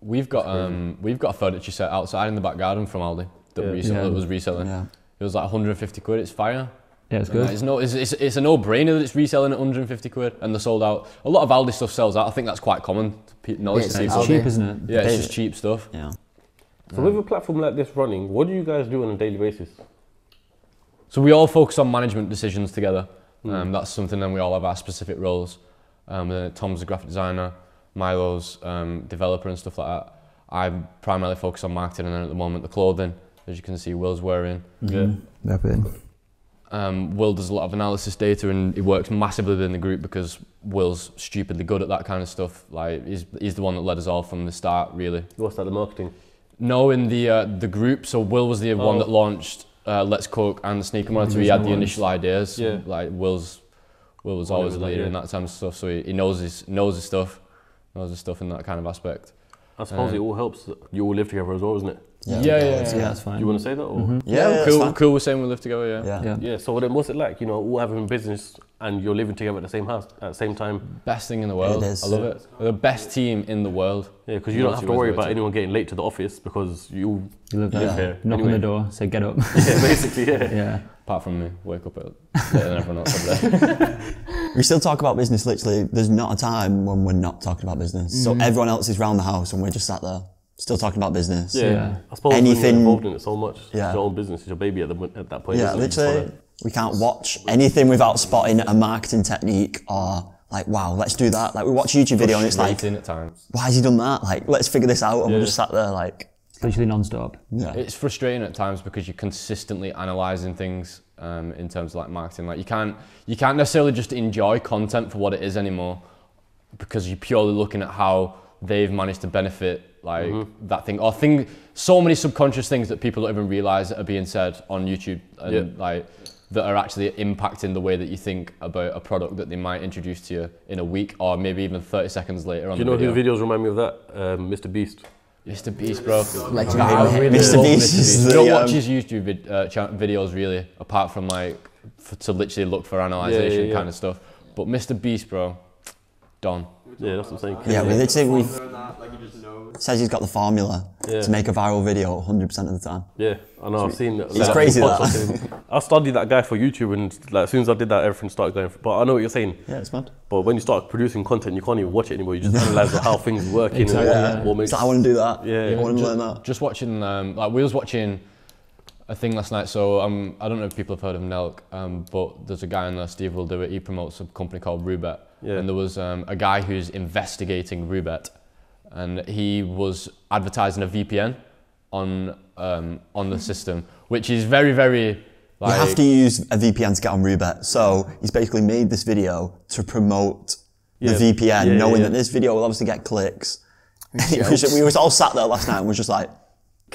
We've got um, we've got a furniture set outside in the back garden from Aldi that, Yeah. resell, Yeah. that was reselling. Yeah. It was like 150 quid. It's fire. Yeah, it's good. like, It's no, it's, it's, it's a no-brainer that it's reselling at 150 quid, and they're sold out. A lot of Aldi stuff sells out. I think that's quite common to pe- knowledge Yeah, it's people. Cheap, isn't it? Yeah, it's just cheap stuff. Yeah. So with a platform like this running, what do you guys do on a daily basis? So we all focus on management decisions together. Hmm. Um, that's something. Then we all have our specific roles. Um, then Tom's a graphic designer, Milo's um, developer and stuff like that. I primarily focus on marketing, and then at the moment the clothing, as you can see, Will's wearing. Yeah. Um, Will does a lot of analysis data, and he works massively within the group because Will's stupidly good at that kind of stuff. Like he's, he's the one that led us all from the start, really. What's that? The marketing. No, in the uh, the group. So Will was the one Oh. that launched uh, Let's Cook and the Sneaker Monitor. He had the initial ideas. Yeah. Like Will's, Will was always a leader in that kind of stuff. So he, he knows his knows his stuff, knows his stuff in that kind of aspect. I suppose Um, it all helps that you all live together as well, isn't it? Yeah, yeah, yeah. Yeah, that's fine. You want to say that? Or? Mm-hmm. Yeah, Yeah, that's cool. Cool. We're saying we live together. Yeah. Yeah. Yeah. Yeah. So then, what's it like? You know, all having business and you're living together at the same house at the same time. Best thing in the world. is. I love it. We're the best team in the world. Yeah, because you don't have to worry about work anyone getting late to the office because you You live live there. here. Knock anyway. on the door, say get up. [LAUGHS] Yeah, basically, yeah. [LAUGHS] yeah. Apart from me, wake up at later than everyone else over there. [LAUGHS] We still talk about business literally. There's not a time when we're not talking about business. So mm. everyone else is round the house and we're just sat there, still talking about business. Yeah. Yeah. I suppose when Anything- you're involved in it so much, Yeah. your own business, it's your baby at, the, at that point. Yeah, isn't it? You just literally, wanna- we can't watch anything without spotting a marketing technique or like, wow, let's do that. Like we watch a YouTube video and it's like, Frustrating at times. why has he done that? Like, let's figure this out. And we're just sat there like, literally non-stop. yeah. It's frustrating at times because you're consistently analysing things um, in terms of like marketing. Like you can't you can't necessarily just enjoy content for what it is anymore because you're purely looking at how they've managed to benefit like that thing or thing so many subconscious things that people don't even realise that are being said on YouTube and Yeah. like that are actually impacting the way that you think about a product that they might introduce to you in a week or maybe even 30 seconds later on Do you the know video. whose videos remind me of that? Um, Mr. Beast. Mr. Beast, bro. Legendary. I really Mr. Beast is We the, don't watch his YouTube vid- uh, cha- videos really, apart from like f to literally look for analysation yeah. kind of stuff. But Mr. Beast, bro, Don. Yeah, that's what I'm saying. Yeah, we literally, we like you just know. says he's got the formula Yeah. to make a viral video 100% of the time. Yeah, I know. I've seen. that. It's crazy, that. [LAUGHS] I studied that guy for YouTube, and like, as soon as I did that, everything started going. For, But I know what you're saying. Yeah, it's mad. But when you start producing content, you can't even watch it anymore. You just analyze how things work in Exactly, and what, yeah. what makes. So I want to do that. Yeah. I want to learn that. Just watching, um, like we was watching a thing last night. So um, I don't know if people have heard of Nelk, um, but there's a guy in there, Steve will do it. He promotes a company called Rubet, Yeah. and there was um, a guy who's investigating Rubet, and he was advertising a VPN on um, on the system, which is very very. Like, you have to use a VPN to get on Rubet. So he's basically made this video to promote Yeah. the VPN, Yeah, yeah, knowing yeah. that this video will obviously get clicks. [LAUGHS] We was all sat there last night and was just like,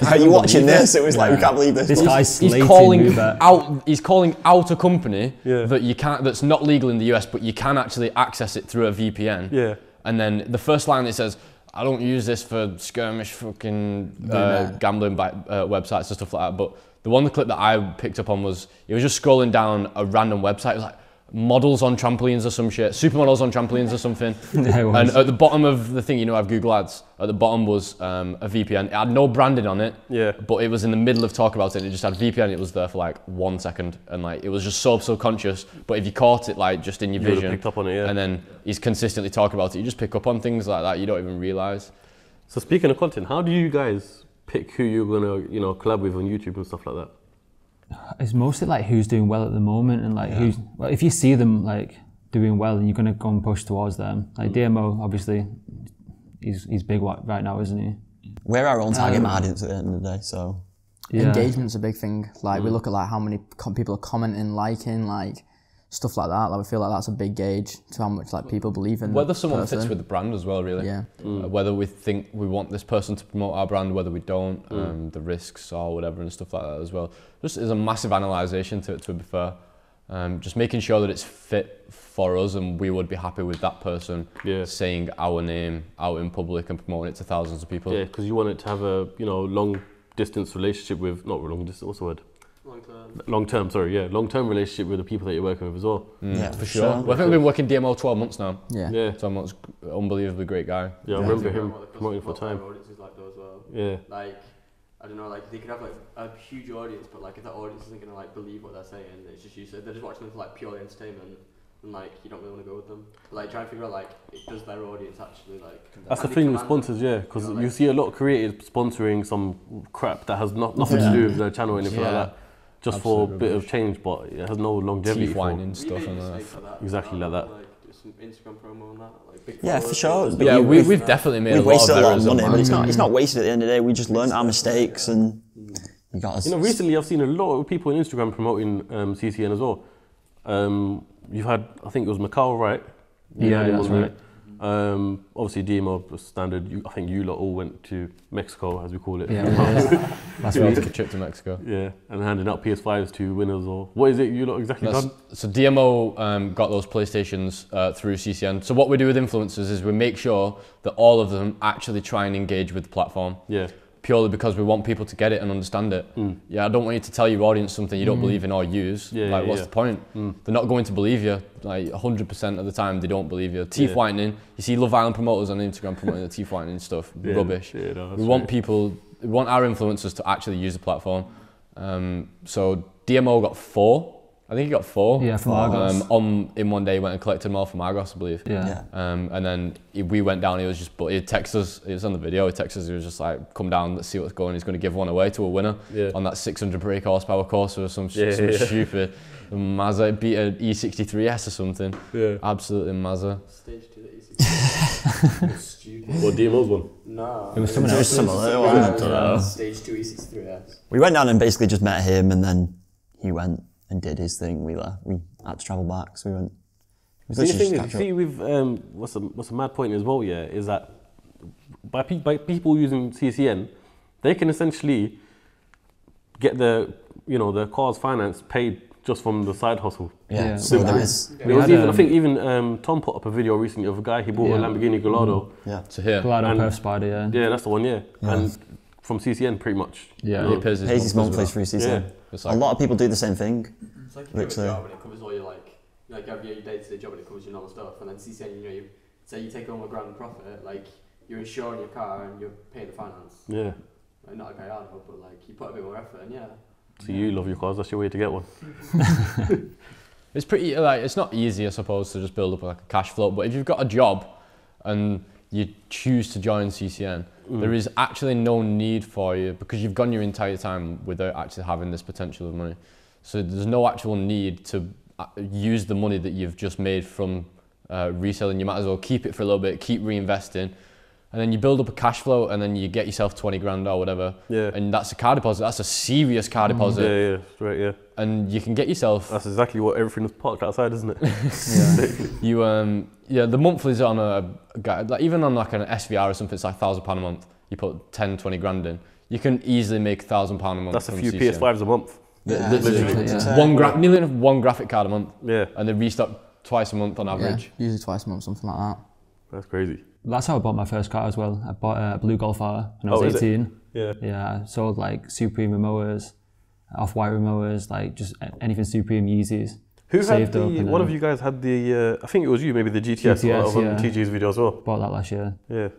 Are you watching this? It was like, we can't believe this. This guy's he's slating calling out he's calling out a company Yeah. that you can't that's not legal in the US but you can actually access it through a VPN. Yeah. And then the first line it says I don't use this for skirmish fucking uh, gambling by, uh, websites and stuff like that. But the one the clip that I picked up on was he was just scrolling down a random website. It was like models on trampolines or some shit, supermodels on trampolines or something. [LAUGHS] Yeah, and at the bottom of the thing, you know, I have Google Ads. At the bottom was um, a VPN. It had no branding on it. Yeah. But it was in the middle of talk about it. And it just had VPN. It was there for like one second, and like it was just so subconscious. But if you caught it like just in your You would've vision, picked up on it, yeah. and then he's consistently talking about it, you just pick up on things like that. You don't even realize. So speaking of content, how do you guys pick who you're gonna, you know, collab with on YouTube and stuff like that? It's mostly like who's doing well at the moment and like who's well, if you see them like doing well and you're gonna go and push towards them. Like DMO obviously he's he's big right now, isn't he? We're our own target Um, audience at the end of the day, so Yeah. Engagement's a big thing. Like Mm. we look at like how many com- people are commenting, liking, like stuff like that. Like we feel like that's a big gauge to how much like people believe in. Whether someone fits with the brand as well, really. Yeah. Uh, whether we think we want this person to promote our brand, whether we don't, um, the risks or whatever and stuff like that as well. Just is a massive analysation to it, to be fair. Um, just making sure that it's fit for us and we would be happy with that person Yeah. saying our name out in public and promoting it to thousands of people. Yeah, because you want it to have a, you know, long distance relationship with, not long distance, what's the word? Long term. Long term, sorry, yeah, long term relationship with the people that you're working with as well. Mm, Yeah, for for sure. sure. Well, I think we've been working DMO 12 months now. Yeah. Yeah, 12 months, unbelievably great guy. yeah, I remember him about what promoting for time. what their audience is like though as well. Yeah, Like, I don't know, like they could have like a huge audience, but like if that audience isn't gonna like believe what they're saying, it's just you. So they're just watching them for like purely entertainment, and like you don't really want to go with them. But, like try and figure out like does their audience actually like. that's the thing with command them? sponsors, yeah, because You know, you see a lot of creators sponsoring some crap that has not, nothing to do with their channel or anything Yeah. like that, just for a Absolute bit of change, but it has no longevity. Teeth for- whining Really stuff and just that. make for that. Exactly like that. Like do some Instagram promo on that. Like big Yeah, for followers, sure. But Yeah, you- we, we've- we've definitely made we've a lot wasted of a lot errors of on money, that. but it's not it's not wasted at the end of the day. We just learned our mistakes and you got us. You know, recently I've seen a lot of people on Instagram promoting um, CCN as well. Um, you've had, I think it was Macau, right? You Yeah, had him that's on right. Um, obviously, DMO was standard. You, I think you lot all went to Mexico, as we call it. Yeah, [LAUGHS] That's why I took a trip to Mexico. Yeah, and handing out PS5s to winners or what is it you lot exactly That's- done? so DMO um, got those PlayStations uh, through CCN. So what we do with influencers is we make sure that all of them actually try and engage with the platform. Yeah, Purely because we want people to get it and understand it. Mm. Yeah, I don't want you to tell your audience something you don't mm. believe in or use. Yeah, like, yeah, what's yeah. the point? Mm. They're not going to believe you. Like 100% of the time, they don't believe you. Teeth whitening. You see Love Island promoters on Instagram promoting the teeth whitening stuff. [LAUGHS] Rubbish. no, we want right. people, we want our influencers to actually use the platform. Um, so DMO got four. I think he got four. Yeah, from Argos. Um, on in one day, he went and collected them all from Argos, I believe. Yeah. Yeah. Um, and then he, we went down. He was just, but he texted us. It was on the video. He texted us. He was just like, "Come down, let's see what's going." He's going to give one away to a winner Yeah. on that 600 brake horsepower course or some, Yeah, some yeah. stupid Mazda beat an E63S or something. yeah. Absolutely Mazda. Stage two E63. [LAUGHS] Stupid. What DMO's one? No. It was someone There's else. some other Yeah, one, I don't know. Stage two E63S. We went down and basically just met him, and then he went and did his thing. We left. We had to travel back, so we went. we See, the literally thing is, see, up. with um, what's a what's a mad point as well, yeah, is that by pe- by people using CCN, they can essentially get the you know the car's finance paid just from the side hustle. Yeah. Yeah. So there Nice. There was had, even, I um, think even um, Tom put up a video recently of a guy he bought a Lamborghini Gallardo. Yeah. So here, Glad And- Perth Spider, yeah. Yeah, that's the one. Yeah, and from CCN pretty much. Yeah. he pays his, Pays his monthly monthlies as through CCN. Yeah. It's A lot of people do the same thing. It's like you have a Literally. job and it covers all your like, you like you have your day-to-day job and it covers your normal stuff, and then CCN, you know, you say you take home a grand profit, like you're insuring your car and you're paying the finance. Yeah. Like, not a Gallardo, but like you put a bit more effort, and yeah. So you love your cars. That's your way to get one. [LAUGHS] It's pretty like it's not easy, I suppose, to just build up like a cash flow. But if you've got a job and you choose to join CCN, there is actually no need for you because you've gone your entire time without actually having this potential of money. So there's no actual need to uh, use the money that you've just made from uh, reselling. You might as well keep it for a little bit, keep reinvesting, and then you build up a cash flow, and then you get yourself twenty grand or whatever. Yeah. And that's a car deposit. That's a serious car deposit, Yeah, yeah, right, yeah. and you can get yourself That's exactly what everything is parked outside, isn't it? [LAUGHS] yeah. You um yeah the monthlies on a, a guy like even on like an SVR or something it's like thousand pound a month. You put 10, 20 grand in. you can easily make a thousand pound a month. That's a from few CCN. PS5s a month. Yeah, Literally, literally, yeah. one gra- nearly enough one graphic card a month, Yeah, and they restock twice a month on average. Yeah, average. usually twice a month, something like that. that's crazy. That's how I bought my first car as well. I bought a blue Golf R when I Oh, was is it? 18. Yeah. Yeah, I sold like Supreme Rimowas, off-white Rimowas, like just anything Supreme Yeezys. Who had the? up One of you guys had the. Uh, I think it was you, maybe the GTS, GTS, of yeah. TG's video as well. Bought that last year. Yeah.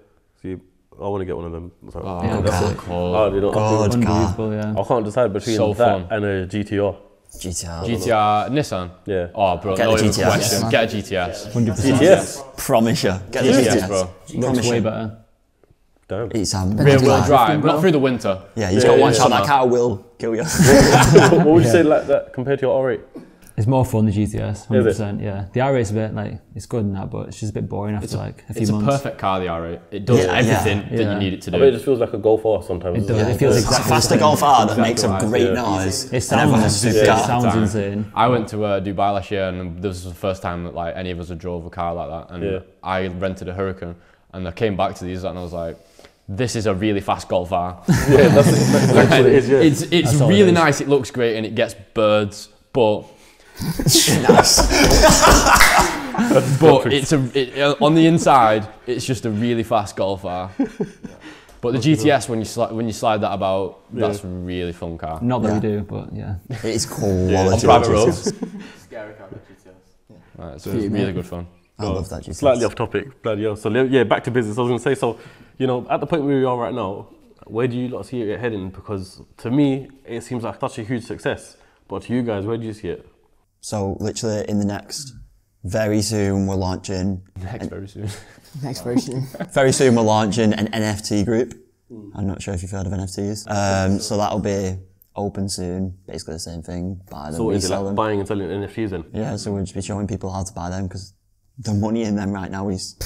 See, I want to get one of them. So, Oh, Yeah, that's okay. so cool. Oh, you know, God, car. Unbelievable, yeah. I can't decide between So that fun. and a GTR. GTR. GTR Nissan. Yeah. Oh, bro, Get no the even GTS. question. Get a GTS. 100%. GTS. Promise you. Get the GTS, GTS. bro. Looks Promise way you. better. Damn. It's um, Rear wheel drive, not through the winter. Yeah, you just Yeah, got to watch yeah. out. That car will kill you. what would you [LAUGHS] say like that compared to your R8? It's more fun the GTS, Is it? 100%. Yeah. The R8 is a bit like, it's good and that, but it's just a bit boring after like a few It's a months. perfect car, the R8. It does Yeah, everything yeah. that Yeah. you need it to I bet it just feels like a Golf R sometimes. It does. isn't It feels It's a exactly faster. Golf R that makes a Exactly great right. noise. It and sounds, everyone has to it do Yeah. sounds Time. insane. I went to uh, Dubai last year, and this was the first time that like any of us had drove a car like that. And Yeah. I rented a Huracán, and I came back to these, and I was like, "This is a really fast Golf R." [LAUGHS] Yeah, that's, that's [LAUGHS] exactly what it is. Yeah. It's it's That's all it really is. nice. It looks great, and it gets birds, but nice. [LAUGHS] but it's a it, uh, on the inside, it's just a really fast Golf R. But the GTS, when you sli- when you slide that about, that's a really fun car. Not that Yeah. we do, but yeah. It is quality. On private roads, Scary car, the GTS. right, so it's really good fun. I love that GTS. Slightly off topic, bloody hell. So yeah, back to business. I was gonna say, so you know, at the point where we are right now, where do you lot see it heading? Because to me, it seems like such a huge success. But to you guys, where do you see it? So literally in the next, very soon we're launching. Next very soon. [LAUGHS] Next version. [LAUGHS] Very soon we're launching an NFT group. I'm not sure if you've heard of NFTs. Um, so that'll be open soon. Basically the same thing. Buy them, So is it like them. buying and selling NFTs then? Yeah, so we'll just be showing people how to buy them because the money in them right now is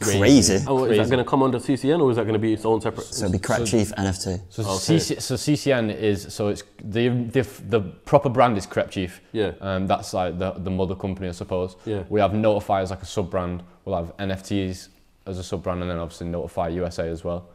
crazy. Oh, is Crazy. that going to come under CCN or is that going to be its own separate? So it'll be Crep Chief NFT. So, Okay. CC, so CCN is so it's the, the the proper brand is Crep Chief. Yeah. Um, that's like the the mother company, I suppose. Yeah. We have Notify as like a sub brand. We'll have NFTs as a sub brand, and then obviously Notify USA as well.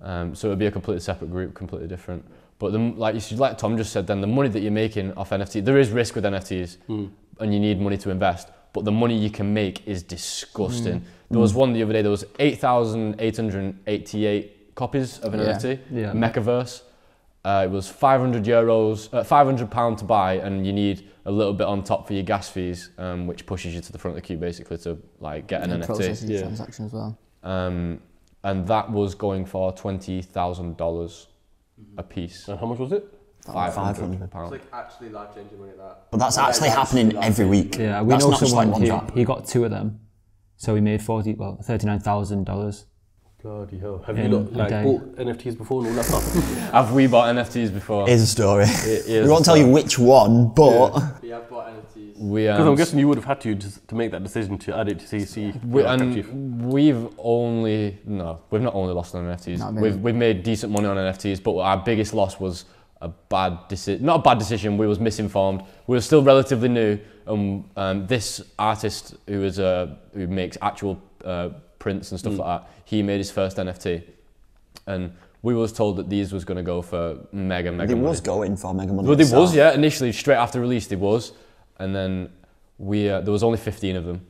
Um, so it'd be a completely separate group, completely different. But the, like you should, like Tom just said, then the money that you're making off NFT, there is risk with NFTs, and you need money to invest. But the money you can make is disgusting. There was one the other day. There was eight thousand eight hundred eighty-eight copies of an Yeah. NFT, Yeah. Mechaverse. Uh, it was 500 euros, uh, 500 pound to buy, and you need a little bit on top for your gas fees, um, which pushes you to the front of the queue basically to like get an and NFT. processing Yeah. transaction as well. Um, and that was going for twenty thousand dollars a piece. And how much was it? Five hundred 500. It's like actually life changing money that. But that's actually that's happening life every week. Yeah, we that's know not just like someone one who drop. he got two of them, so he made forty well thirty nine thousand dollars. Bloody hell. Have In you lot a like day. bought NFTs before and all that stuff? [LAUGHS] Have we bought NFTs before? Here's a story. [LAUGHS] is we won't tell you which one, but But yeah, I've bought NFTs. we, Because I'm guessing you would have had to just to make that decision to add it to CC. We, Crep Chief. and we've only no, we've not only lost on NFTs. We've we've made decent money on NFTs, but our biggest loss was a bad decision. Not a bad decision. We was misinformed. We were still relatively new. Um, um, this artist who is uh, who makes actual uh, prints and Mm. stuff like that, he made his first NFT, and we was told that these was going to go for mega mega. it money. was going for Mega Money. Well, itself. was, yeah. Initially, straight after release, there was, and then we uh, there was only 15 of them,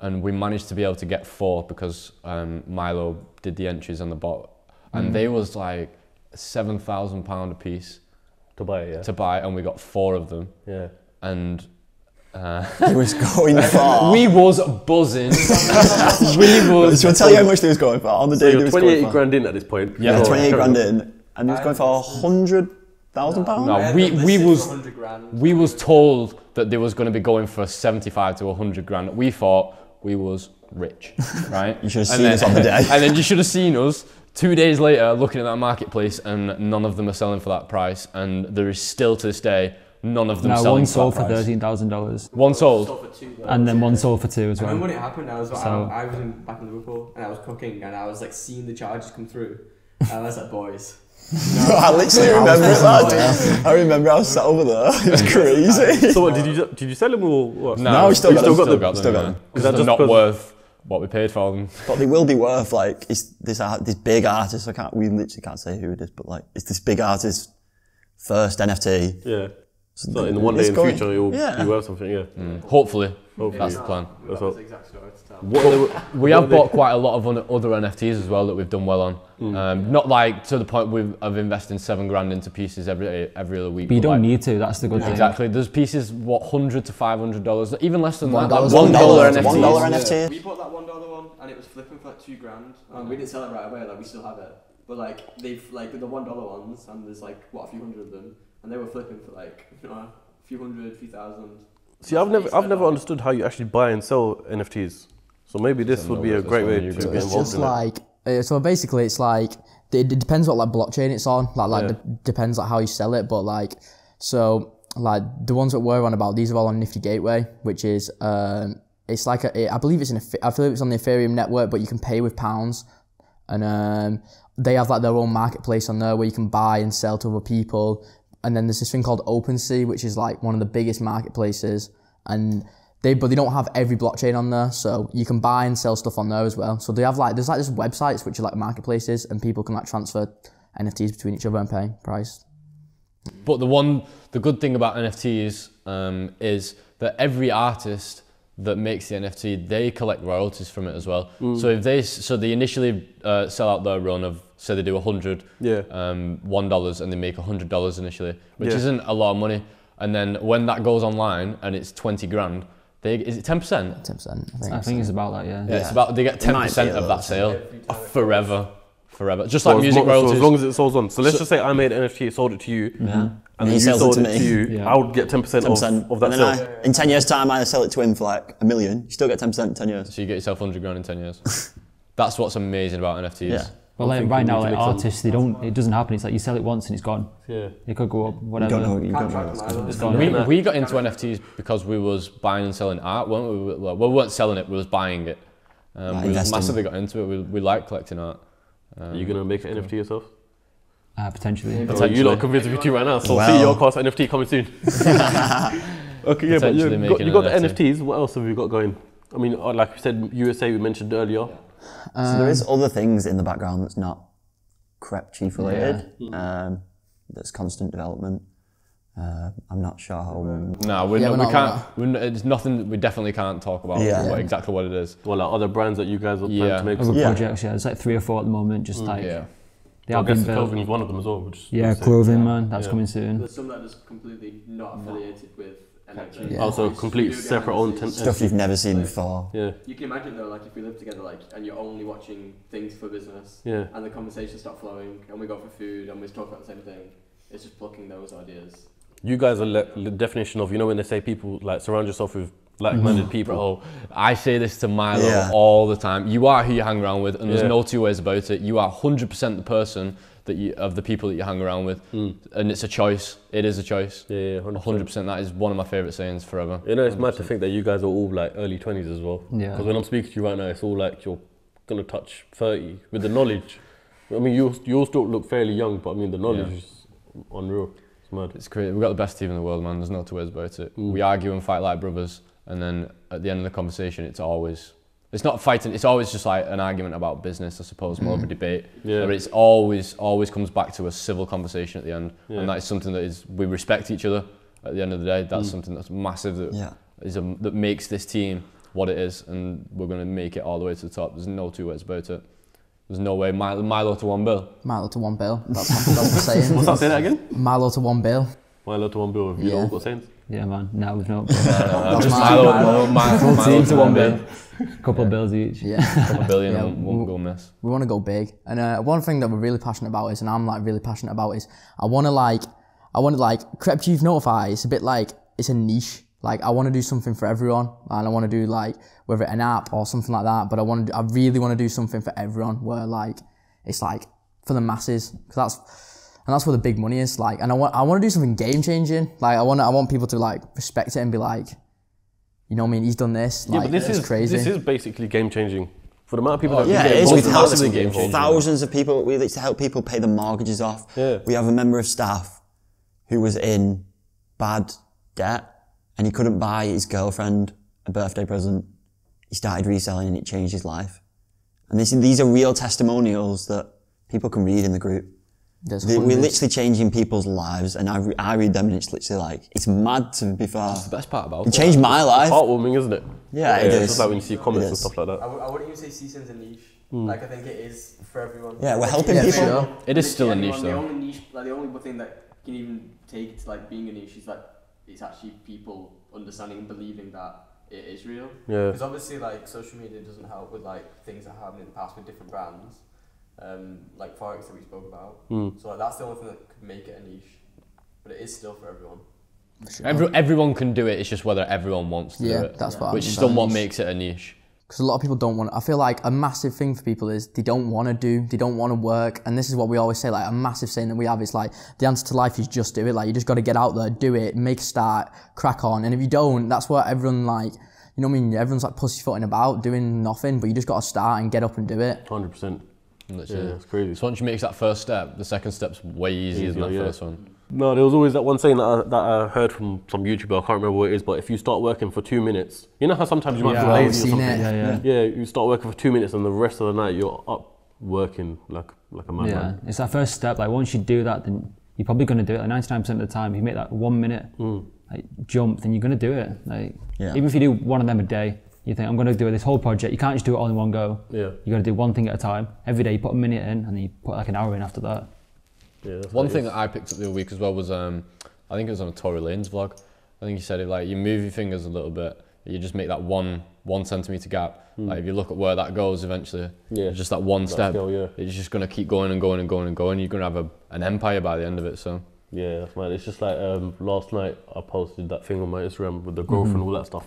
and we managed to be able to get four because um, Milo did the entries on the bot, and they was like seven thousand pound a piece to buy it, yeah. to buy, and we got four of them, yeah. and. [LAUGHS] Uh, It was going [LAUGHS] for. we was buzzing. [LAUGHS] we was. Shall I tell you how much they was going for on the So day they you're was 28 going for? grand in at this point. Yeah, Yeah, So- 28 grand in, and they was going for 100,000 pounds? No, I we- we was- grand. We was told that they was going to be going for 75 to 100 grand. We thought we was rich, right? You should have And seen then- us on the day. and then you should have seen us two days later looking at that marketplace, and none of them are selling for that price. And there is still to this day none of them No, selling one for sold that for thirteen thousand dollars, One sold. Sold for two grand. and then one sold for two as I remember when it happened. I was So- I, I was in, back in Liverpool and I was cooking and I was like seeing the charges come through. And I was like, boys. [LAUGHS] I literally remember it, lad. I remember I was sat over there. [LAUGHS] It was crazy. So what, did you did you sell them or what? No, No, we still You got still them. got them. Still got yeah. them. Because that they're not worth what we paid for them. But they will be worth like it's this art, this big artist. I can't. We literally can't say who it is, but like it's this big artist first NFT. Yeah. So in one day in the going- future, you'll yeah. be worth something. Yeah. Mm. Hopefully, Hopefully. that's the plan. That's That's the exact story to tell. What are [LAUGHS] We what have are they- bought quite a lot of other NFTs as well that we've done well on. Hmm. Um, not like to the point we've, of investing seven grand into pieces every every other week. But you don't like- need to. That's the good thing. Exactly. There's pieces what hundred to five hundred dollars, even less than One that. Like. One dollar dollar, NFTs. one dollar NFT. We bought that one dollar one, and it was flipping for like two grand. Um, we didn't sell it right away. Like we still have it, but like they've like the one dollar ones, and there's like what a few hundred of them, and they were flipping for like you [LAUGHS] know, a few hundred, few thousand. See, I've never, I've never understood how you actually buy and sell NFTs. So maybe this would be a great way on to you get guys. It's just in it. like uh, so basically it's like it, it depends what like blockchain it's on like like Yeah. de- depends like how you sell it but like so like the ones that we're on about these are all on Nifty Gateway which is um it's like I believe it's in a, I believe it's on the Ethereum network but you can pay with pounds and um they have like their own marketplace on there where you can buy and sell to other people and then there's this thing called OpenSea which is like one of the biggest marketplaces. And they but they don't have every blockchain on there so you can buy and sell stuff on there as well. So they have like there's like this websites which are like marketplaces and people can like transfer nfts between each other and pay price. But the one, the good thing about NFTs um, is that every artist that makes the NFT, they collect royalties from it as well. So if they, so they initially uh, sell out their run of, say they do a hundred, Yeah. um, one dollars, and they make a hundred dollars initially, which Yeah. isn't a lot of money. And then when that goes online and it's twenty grand, they is it ten percent? 10% i think, it's about that. Yeah. Yeah, it's about they get ten percent of that sale forever, forever. Just So like as music long- so royalties. as long as it sells on. So let's So- just say I made an NFT, sold it to you, Yeah. And he then you sells it sold to it me. to you. Yeah. I would get ten percent Ten of, percent of that and then sale. I, in ten years' time, I sell it to him for like a million. You still get ten percent in ten years. So you get yourself 100 grand in 10 years. [LAUGHS] That's what's amazing about NFTs. Yeah. But like right now, like make some- artists, they don't. It doesn't happen. It's like you sell it once and it's gone. Yeah. It could go up, You whatever. don't know. You don't know. track what's them going either. on. It's gone. We, we got into NFTs because we was buying and selling art. Weren't we? Well, we weren't selling it. We was buying it. Um, Like we massively got into it. We, we like collecting art. Um, Are you gonna make an NFT yourself? Uh, potentially. So you Potentially. lot convinced me too right now. So Well. see your cost NFT coming soon. [LAUGHS] okay, yeah, but you, Potentially you got, you got the NFT. NFTs. What else have you got going? I mean, uh, like we said, USA we mentioned earlier. So there is other things in the background that's not crep chief related. Um, that's constant development. Uh, I'm not sure how. No, we're Yeah, not, we're we can't. We're not, it's nothing. We definitely can't talk about Yeah. what, exactly what it is. Well, like other brands that you guys are planning Yeah. to make. Other Yeah. projects, yeah. There's like three or four at the moment. Just like Yeah. They I have guess been built. clothing is one of them as well. Which Yeah, is- clothing, man. That's Yeah. coming soon. There's some that are just completely not affiliated with NFT. Yeah. Also, It's complete video separate own ten- Stuff you've never seen before. Yeah, You can imagine though, like if we live together, like, and you're only watching things for business, yeah. and the conversations start flowing, and we go for food, and we talk about the same thing. It's just plucking those ideas. You guys are le- the definition of you know when they say people like surround yourself with like-minded people. Bro, I say this to Milo Yeah. all the time. You are who you hang around with, and there's Yeah. no two ways about it. You are 100% the person that you of the people that you hang around with, and it's a choice. It is a choice. Yeah, yeah, 100%. 100%. That is one of my favorite sayings forever. You know, it's mad to think that you guys are all like early 20s as well. Yeah. Because when I'm speaking to you right now, it's all like you're going to touch 30 with the knowledge. I mean, you you all still look fairly young, but I mean, the knowledge Yeah. is unreal. It's mad. It's great. We've got the best team in the world, man. There's no two ways about it. Mm. We argue and fight like brothers, and then at the end of the conversation, it's always. It's not fighting. It's always just like an argument about business, I suppose, more of a debate. Mm. Yeah. But it's always, always comes back to a civil conversation at the end, Yeah. and that is something that is we respect each other. At the end of the day, Mm. that's something that's massive. That Yeah. is a, that makes this team what it is, and we're going to make it all the way to the top. There's no two ways about it. There's no way Milo, Milo to one bill. Milo to one bill. [LAUGHS] That's, that's the saying. What's that? Say that again? Milo to one bill. Milo to one bill. Have you Yeah. all got sayings? Yeah, man. Now we've not. [LAUGHS] Uh, just Milo. Milo, Milo, Milo, full Milo team to to one bill. bill. Couple of bills each. Yeah. A billion [LAUGHS] Yeah, and won't we- go miss. we want to go big. And uh, one thing that we're really passionate about is, and I'm like really passionate about is, I want to like, I want to like, Crep Chief Notify. It's a bit like it's a niche. Like I want to do something for everyone, and I want to do like whether it an app or something like that. But I want to, I really want to do something for everyone, where like it's like for the masses, because that's and that's where the big money is. Like, and I want, I want to do something game changing. Like I want, I want people to like respect it and be like, you know, what I mean, he's done this. yeah, Like, but this is crazy. this is basically game changing for the amount of people oh, that Yeah, it is. involved We've in helped this. massively game changing. thousands of people. We like to help people pay the mortgages off. Yeah. We have a member of staff who was in bad debt and he couldn't buy his girlfriend a birthday present. he started reselling and it changed his life. And this, these are real testimonials that people can read in the group. There's They- We're literally changing people's lives, and I, re- I read them, and it's literally like it's mad to be fair. The best part about It It changed my life. Heartwarming, isn't it? Yeah, it It's is. just like when you see comments and stuff like that. I, w- I wouldn't even say CCN's a niche. Hmm. Like I think it is for everyone. Yeah, we're helping Yeah, people. sure. It is still a niche, though. The only niche, like the only thing that can even take it to like being a niche is like it's actually people understanding and believing that it is real. Yeah. Because obviously, like social media doesn't help with like things that happened in the past with different brands, um, like forex that we spoke about. Hmm. So like, that's the only thing that could make it a niche, but it is still for everyone. Every, everyone can do it. It's just whether everyone wants to Yeah, do it. that's what Which is by somewhat makes it a niche. because a lot of people don't want. I feel like a massive thing for people is they don't want to do, they don't want to work, and this is what we always say. Like a massive saying that we have is like the answer to life is just do it. Like you just got to get out there, do it, make a start, crack on, and if you don't, that's what everyone like. You know what I mean? Everyone's like pussyfooting about doing nothing, but you just got to start and get up and do it. Hundred percent. That's Yeah, it. it's crazy. So once you make that first step, the second step's way easier, than that yeah. first one. No, there was always that one saying that I, that I heard from some YouTuber. I can't remember what it is, but if you start working for two minutes, you know how sometimes you might Yeah, feel lazy or something. it. Yeah, yeah. Yeah, you start working for two minutes, and the rest of the night you're up working like like a madman. Yeah, madman. it's that first step. Like once you do that, then you're probably going to do it. Like 99% of the time, if you make that one minute hmm. like, jump, then you're going to do it. Like Yeah. even if you do one of them a day, you think I'm going to do this whole project. You can't just do it all in one go. Yeah. You got to do one thing at a time. Every day, you put a minute in, and then you put like an hour in after that. Yeah, One thing is. that I picked up the other week as well was um, I think it was on a Tory Lanez vlog. I think he said it like you move your fingers a little bit, you just make that one one centimeter gap. Like if you look at where that goes eventually. Yeah. just that one step, scale, yeah. it's just gonna keep going and going and going and going. You're gonna have a, an empire by the end of it. So Yeah, that's mad. It's just like um, last night I posted that thing on my Instagram with the growth and all that stuff.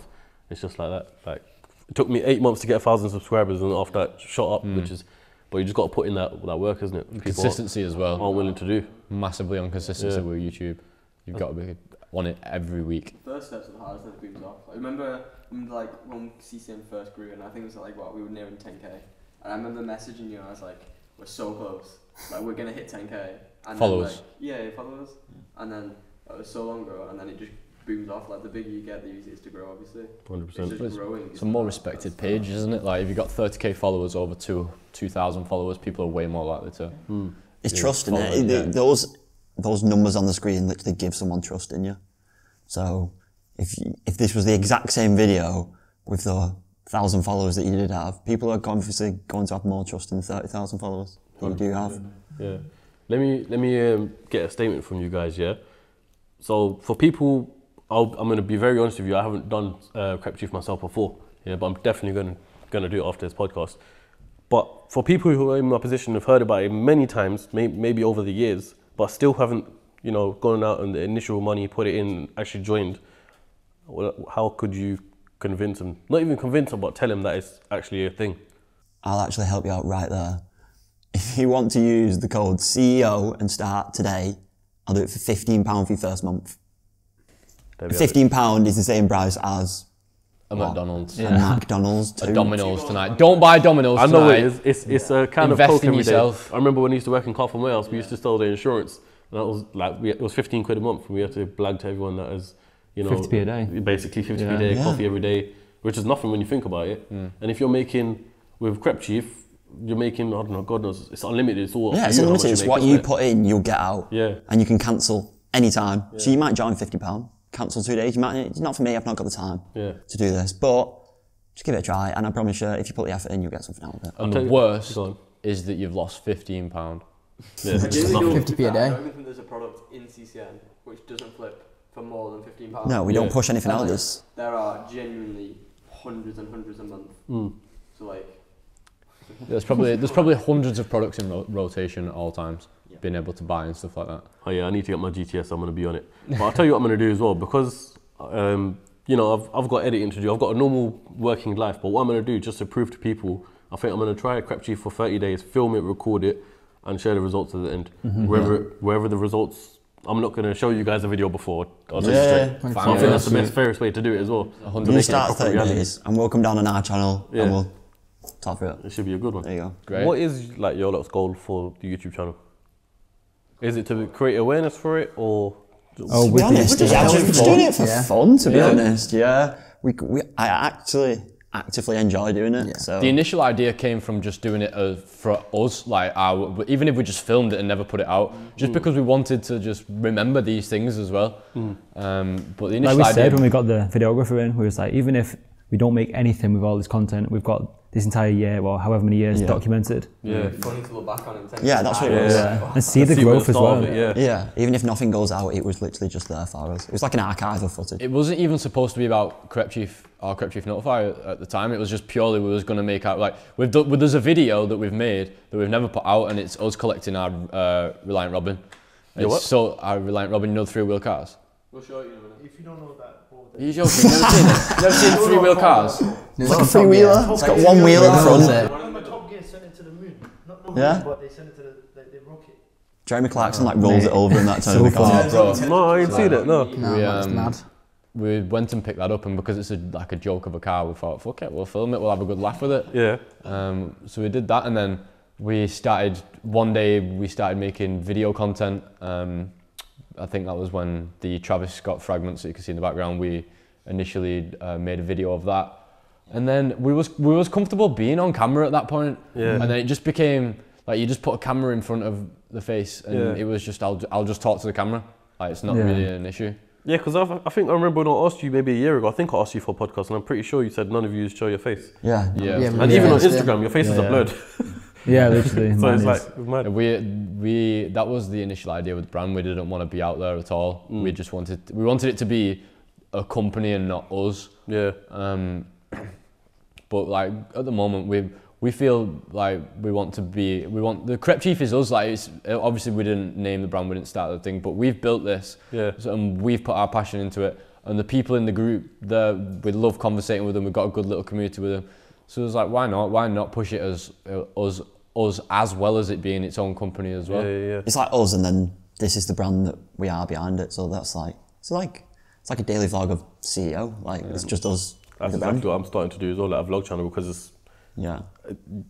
It's just like that. Like it took me eight months to get a thousand subscribers, and after that shot up, which hmm. is. But you just got to put in that that work, isn't it? People consistency as well. aren't willing to do. Massively on consistency Yeah. with YouTube. You've got to be on it every week. First steps are the hardest, then it booms off. I remember, remember like when CCN first grew, and I think it was like what we were nearing 10k, and I remember messaging you, and I was like, "We're so close, like we're gonna hit 10k." And Followers. Then, like, yeah, followers. And then it was so long ago, and then it just booms off. Like the bigger you get, the easier it is to grow. Obviously, Hundred it's percent. just growing. It's a more respected page, isn't it? Like if you've got 30k followers over two 2,000 followers, people are way more likely to. It's Yeah, trust in it. following, yeah. Those those numbers on the screen literally give someone trust in you. So if you, if this was the exact same video with the thousand followers that you did have, people are obviously going to have more trust in the thirty thousand followers that you do have. Yeah. Let me let me um, get a statement from you guys. Yeah. So for people, I'll, I'm going to be very honest with you. I haven't done uh, Crep Chief myself before. Yeah, but I'm definitely going to going to do it after this podcast. But for people who are in my position have heard about it many times, may, maybe over the years, but still haven't, you know, gone out and the initial money, put it in, actually joined. How could you convince them? Not even convince them, but tell them that it's actually a thing. I'll actually help you out right there. If you want to use the code CEO and start today, I'll do it for fifteen pound for your first month. There we have it. Fifteen pound is the same price as A McDonald's. a McDonald's. A. Domino's tonight. Don't buy Domino's I tonight. know it is. It's, it's a kind Invest of coke in every day. yourself. I remember when I used to work in Carphone Warehouse, we used to sell the insurance. And that was like, we, it was 15 quid a month. And we had to blag to everyone that is, you know, 50p a day. Basically 50p Yeah. a day, Yeah. coffee every day, which is nothing when you think about it. Mm. And if you're making, with Crep Chief, you're making, I don't know, God knows, it's unlimited. It's all Yeah, it's you unlimited. It's make, what isn't you it? put in, you'll get out. Yeah. And you can cancel anytime. So you might join fifty pound, cancel two days. You might. It's not for me. I've not got the time Yeah. to do this, but just give it a try. And I promise you, if you put the effort in, you'll get something out of it. And tell the worst Go is that you've lost fifteen pound. Yeah, I it's genuinely nothing. don't 50p a day. I don't think there's a product in CCN which doesn't flip for more than fifteen pounds. No, we Yeah. don't push anything out of this. There are genuinely hundreds and hundreds a month. Mm. So like, There's probably there's probably hundreds of products in ro- rotation at all times, being able to buy and stuff like that. Oh yeah, I need to get my GTS. I'm going to be on it. But I'll tell you what I'm going to do as well because, um, you know, I've, I've got editing to do. I've got a normal working life. But what I'm going to do just to prove to people, I think I'm going to try a Crep Chief for 30 days, film it, record it, and share the results at the end. Wherever wherever the results. I'm not going to show you guys a video before. I'll tell you Yeah. straight. Fine. So I think that's the best, fairest way to do it as well. To You make it a start proper 30 reality. days, and we'll come down on our channel, Yeah. and we'll talk through it. It should be a good one. There you go. Great. What is like your lot's goal for the YouTube channel? Is it to create awareness for it or? Oh, To with be honest, the, yeah, we're just doing it for Yeah. fun. To be Yeah. honest, yeah. We, we, I actually, actively enjoy doing it. So The initial idea came from just doing it uh, for us, like our, even if we just filmed it and never put it out, just because we wanted to just remember these things as well. Um, but the Like initial we idea, said when we got the videographer in, we was like, even if we don't make anything with all this content, we've got this entire year or however many years Yeah. documented. Yeah. Funny to look back on it. Yeah, that's what it was. Yeah. And see the See growth as well. it, yeah. yeah, even if nothing goes out, it was literally just there for us. It was like an archive of footage. it wasn't even supposed to be about Crep Chief or Crep Chief Notify at, at the time. It was just purely we was going to make out like we've done. Well, there's a video that we've made that we've never put out, and it's us collecting our uh, Reliant Robin. It's what? So our Reliant Robin, you know, three wheel cars. We'll show you in a minute. If you don't know that, board, Are you joking? You never seen it? You never seen three wheel cars? It's like a three wheeler. It's got one wheel at the front. Remember Top Gear sent it to the moon? Not the moon, Yeah. but they sent it to the, the, the rocket. Jeremy Clarkson like rolls it over in that turn of the car. Bro, No, I didn't see that. No. No, We, that's um, mad. we went and picked that up, and because it's a, like a joke of a car, we thought, fuck it, we'll film it, we'll have a good laugh with it. Yeah. Um, so we did that, and then we started. One day we started making video content. Um, I think that was when the Travis Scott fragments that you can see in the background. We initially uh, made a video of that, and then we was we was comfortable being on camera at that point. Yeah. And then it just became like you just put a camera in front of the face, and Yeah. it was just I'll I'll just talk to the camera. Like it's not Yeah. really an issue. Yeah, because I, I think I remember when I asked you maybe a year ago. I think I asked you for a podcast, and I'm pretty sure you said none of you show your face. Yeah. Yeah. Yeah, And Yeah, even on. Instagram, your faces Yeah, are yeah. blurred. [LAUGHS] Yeah, literally. [LAUGHS] so it's like mad. We we that was the initial idea with the brand. We didn't want to be out there at all. Mm. We just wanted we wanted it to be a company and not us. Yeah. Um, but like at the moment, we we feel like we want to be we want the Crep Chief is us. Like it's, obviously we didn't name the brand, we didn't start the thing, but we've built this. Yeah. So, and we've put our passion into it. And the people in the group, they we love conversating with them. We've got a good little community with them. So it's like, why not? Why not push it as uh, us us as well as it being its own company as well? Yeah, yeah, yeah. It's like us, and then this is the brand that we are behind it. So that's like it's like it's like a daily vlog of CEO. Like it's just us. That's the brand. exactly what I'm starting to do as well, like a vlog channel, because it's Yeah.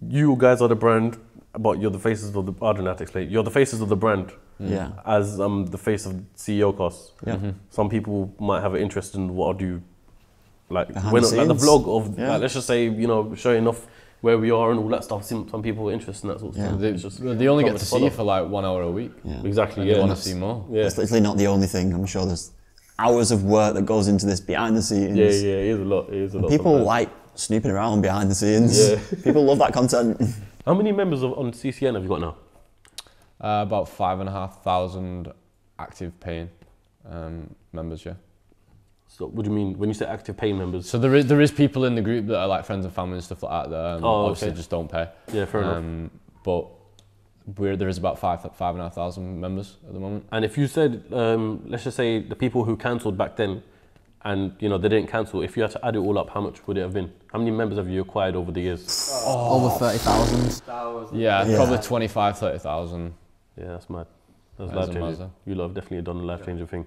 you guys are the brand, but you're the faces of the. I don't know how to explain. You're the faces of the brand. Yeah. As um the face of CEO Cast's. Yeah. Mhm. Some people might have an interest in what I do, like Behind when the like the vlog of Yeah. like, let's just say you know showing off where we are and all that stuff. Some some people are interested in that sort of Yeah. stuff. They, It's just they only get to follow. see for like one hour a week. Yeah. exactly. And Yeah. they want to see more. Yeah. It's literally not the only thing. I'm sure there's hours of work that goes into this behind the scenes. Yeah, yeah, it is a lot. It is a lot. People sometimes. like snooping around behind the scenes. Yeah. [LAUGHS] People love that content. [LAUGHS] How many members of, on CCN have you got now? Uh, about five and a half thousand active paying um, members, yeah. So what do you mean when you say active paying members? So there is there is people in the group that are like friends and family and stuff like that that um, Oh, obviously okay. just don't pay. Yeah, fair enough. Um, but we're there is about five five and a half thousand members at the moment. And if you said, um, let's just say the people who cancelled back then, and you know they didn't cancel, if you had to add it all up, how much would it have been? How many members have you acquired over the years? Over 30,000. Yeah, Yeah. probably 25, 30,000. Yeah, that's mad. That's That is life a changing. You lot have definitely done a life changing thing.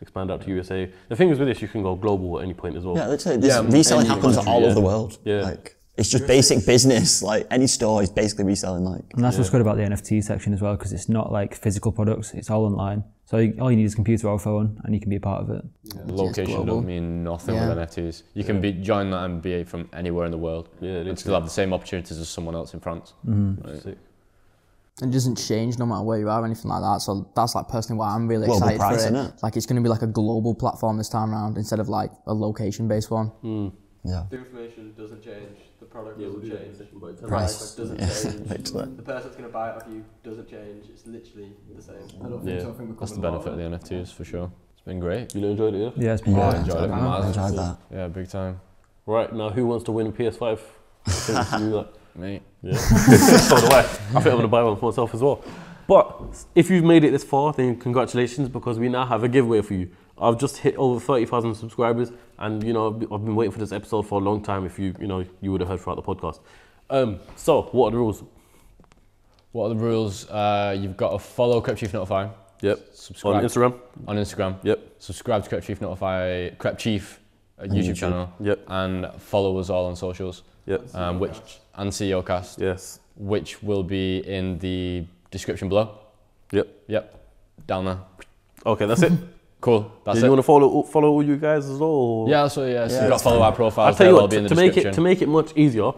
Expand out to USA. The thing is with this, you can go global at any point as well. yeah, literally. This Yeah, reselling happens country, all yeah. over the world. Yeah. Like it's just basic business. Like any store is basically reselling. Like And that's what's good about the NFT section as well, because it's not like physical products; it's all online. So you, all you need is a computer or a phone, and you can be a part of it. Location global. don't mean nothing Yeah. with NFTs. You can be join that MBA from anywhere in the world Yeah, and still have the same opportunities as someone else in France. Mm-hmm. Right. Sick. And it doesn't change no matter where you are or anything like that. So that's like personally why I'm really Global excited price, for it. innit? Like it's going to be like a global platform this time around instead of like a location based one. Hmm. yeah. The information doesn't change. The product Yeah, doesn't do that in a change. but The Price. price doesn't Yeah, change. [LAUGHS] literally. the person that's going to buy it off you doesn't change. It's literally the same. I don't Yeah. think so. I think That's the benefit of the NFTs for sure. It's been great. You know, enjoyed it, yeah? Yeah, it's been Yeah, great. enjoyed it. I Maz. enjoyed that. Yeah, big time. Right, now who wants to win a PS5? I think it's you, like, Mate. Yeah. [LAUGHS] so do I. I think I'm going to buy one for myself as well. But if you've made it this far, then congratulations because we now have a giveaway for you. I've just hit over 30,000 subscribers and, you know, I've been waiting for this episode for a long time if you, you know, you would have heard throughout the podcast. Um, so, what are the rules? What are the rules? Uh, you've got to follow Crep Chief Notify. Yep. Subscribe On Instagram? on Instagram. Yep. Subscribe to Crep Chief Notify, Crep Chief uh, YouTube, YouTube. channel. Yep. And follow us all on socials. Yep. Um, which and CEO Cast, Yes. which will be in the description below. Yep. Yep. Down there. Okay, that's it. [LAUGHS] Cool. That's Yeah, it. you want to follow follow all you guys as well? yeah, so yeah, so Yeah, you've got to follow our profiles. I'll tell you they'll what, be in to, the to make it to make it much easier,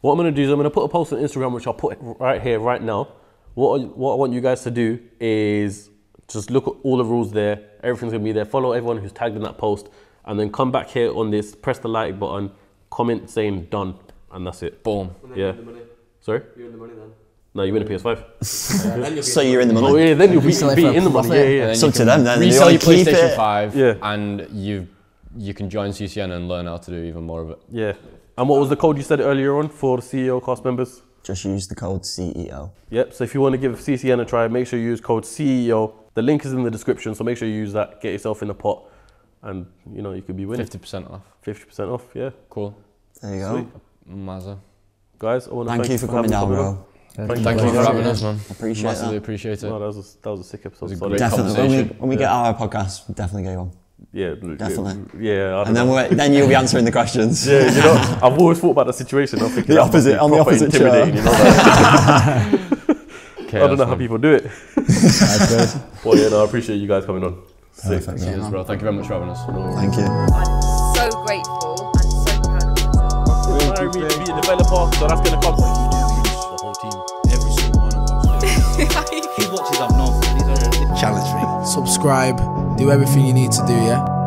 what I'm gonna do is I'm gonna put a post on Instagram, which I'll put right here, right now. What I, what I want you guys to do is just look at all the rules there. Everything's gonna be there. Follow everyone who's tagged in that post, and then come back here on this, press the like button, comment saying done, and that's it. Boom. And Yeah. you win the money. Sorry. You win the money then. No, you win a PS5. [LAUGHS] Uh, then you'll So you're in the money. Oh yeah, then you'll be, Resell be in the money. profit. Yeah, yeah. And So you to can them then, they resell your wanna keep PlayStation it. 5 Yeah. and you you can join CCN and learn how to do even more of it. Yeah. And what was the code you said earlier on for CEO cast members? Just use the code CEO. Yep. So if you want to give CCN a try, make sure you use code CEO. The link is in the description, so make sure you use that. Get yourself in the pot, and you know you could be winning 50% off. fifty percent off. Yeah, Cool. There you Sweet. go. Mazza. guys. I want to Thank, you for coming down, bro. Thank, Thank you for having us, man. Appreciate Massively that. appreciate it. No, that was a, that was a sick episode. A Definitely. When we, when we get our podcast, we'll definitely get you on. Yeah, Definitely. Yeah, I And then know. we're, then you'll be answering the questions. yeah, you know, [LAUGHS] I've always thought about the situation. I'm thinking The opposite- on the opposite intimidating. You know, like, [LAUGHS] I don't know how people do it. [LAUGHS] But yeah, no, I appreciate you guys coming on. Sick. Perfect. Cheers, bro. Thank you very much for having us. Thank you. I'm so grateful and so proud of myself. Inspiring me to be a developer, so that's gonna come. The whole team, every single one of us. [LAUGHS] These watches up north. Challenge me. [LAUGHS] Subscribe. Do everything you need to do, yeah?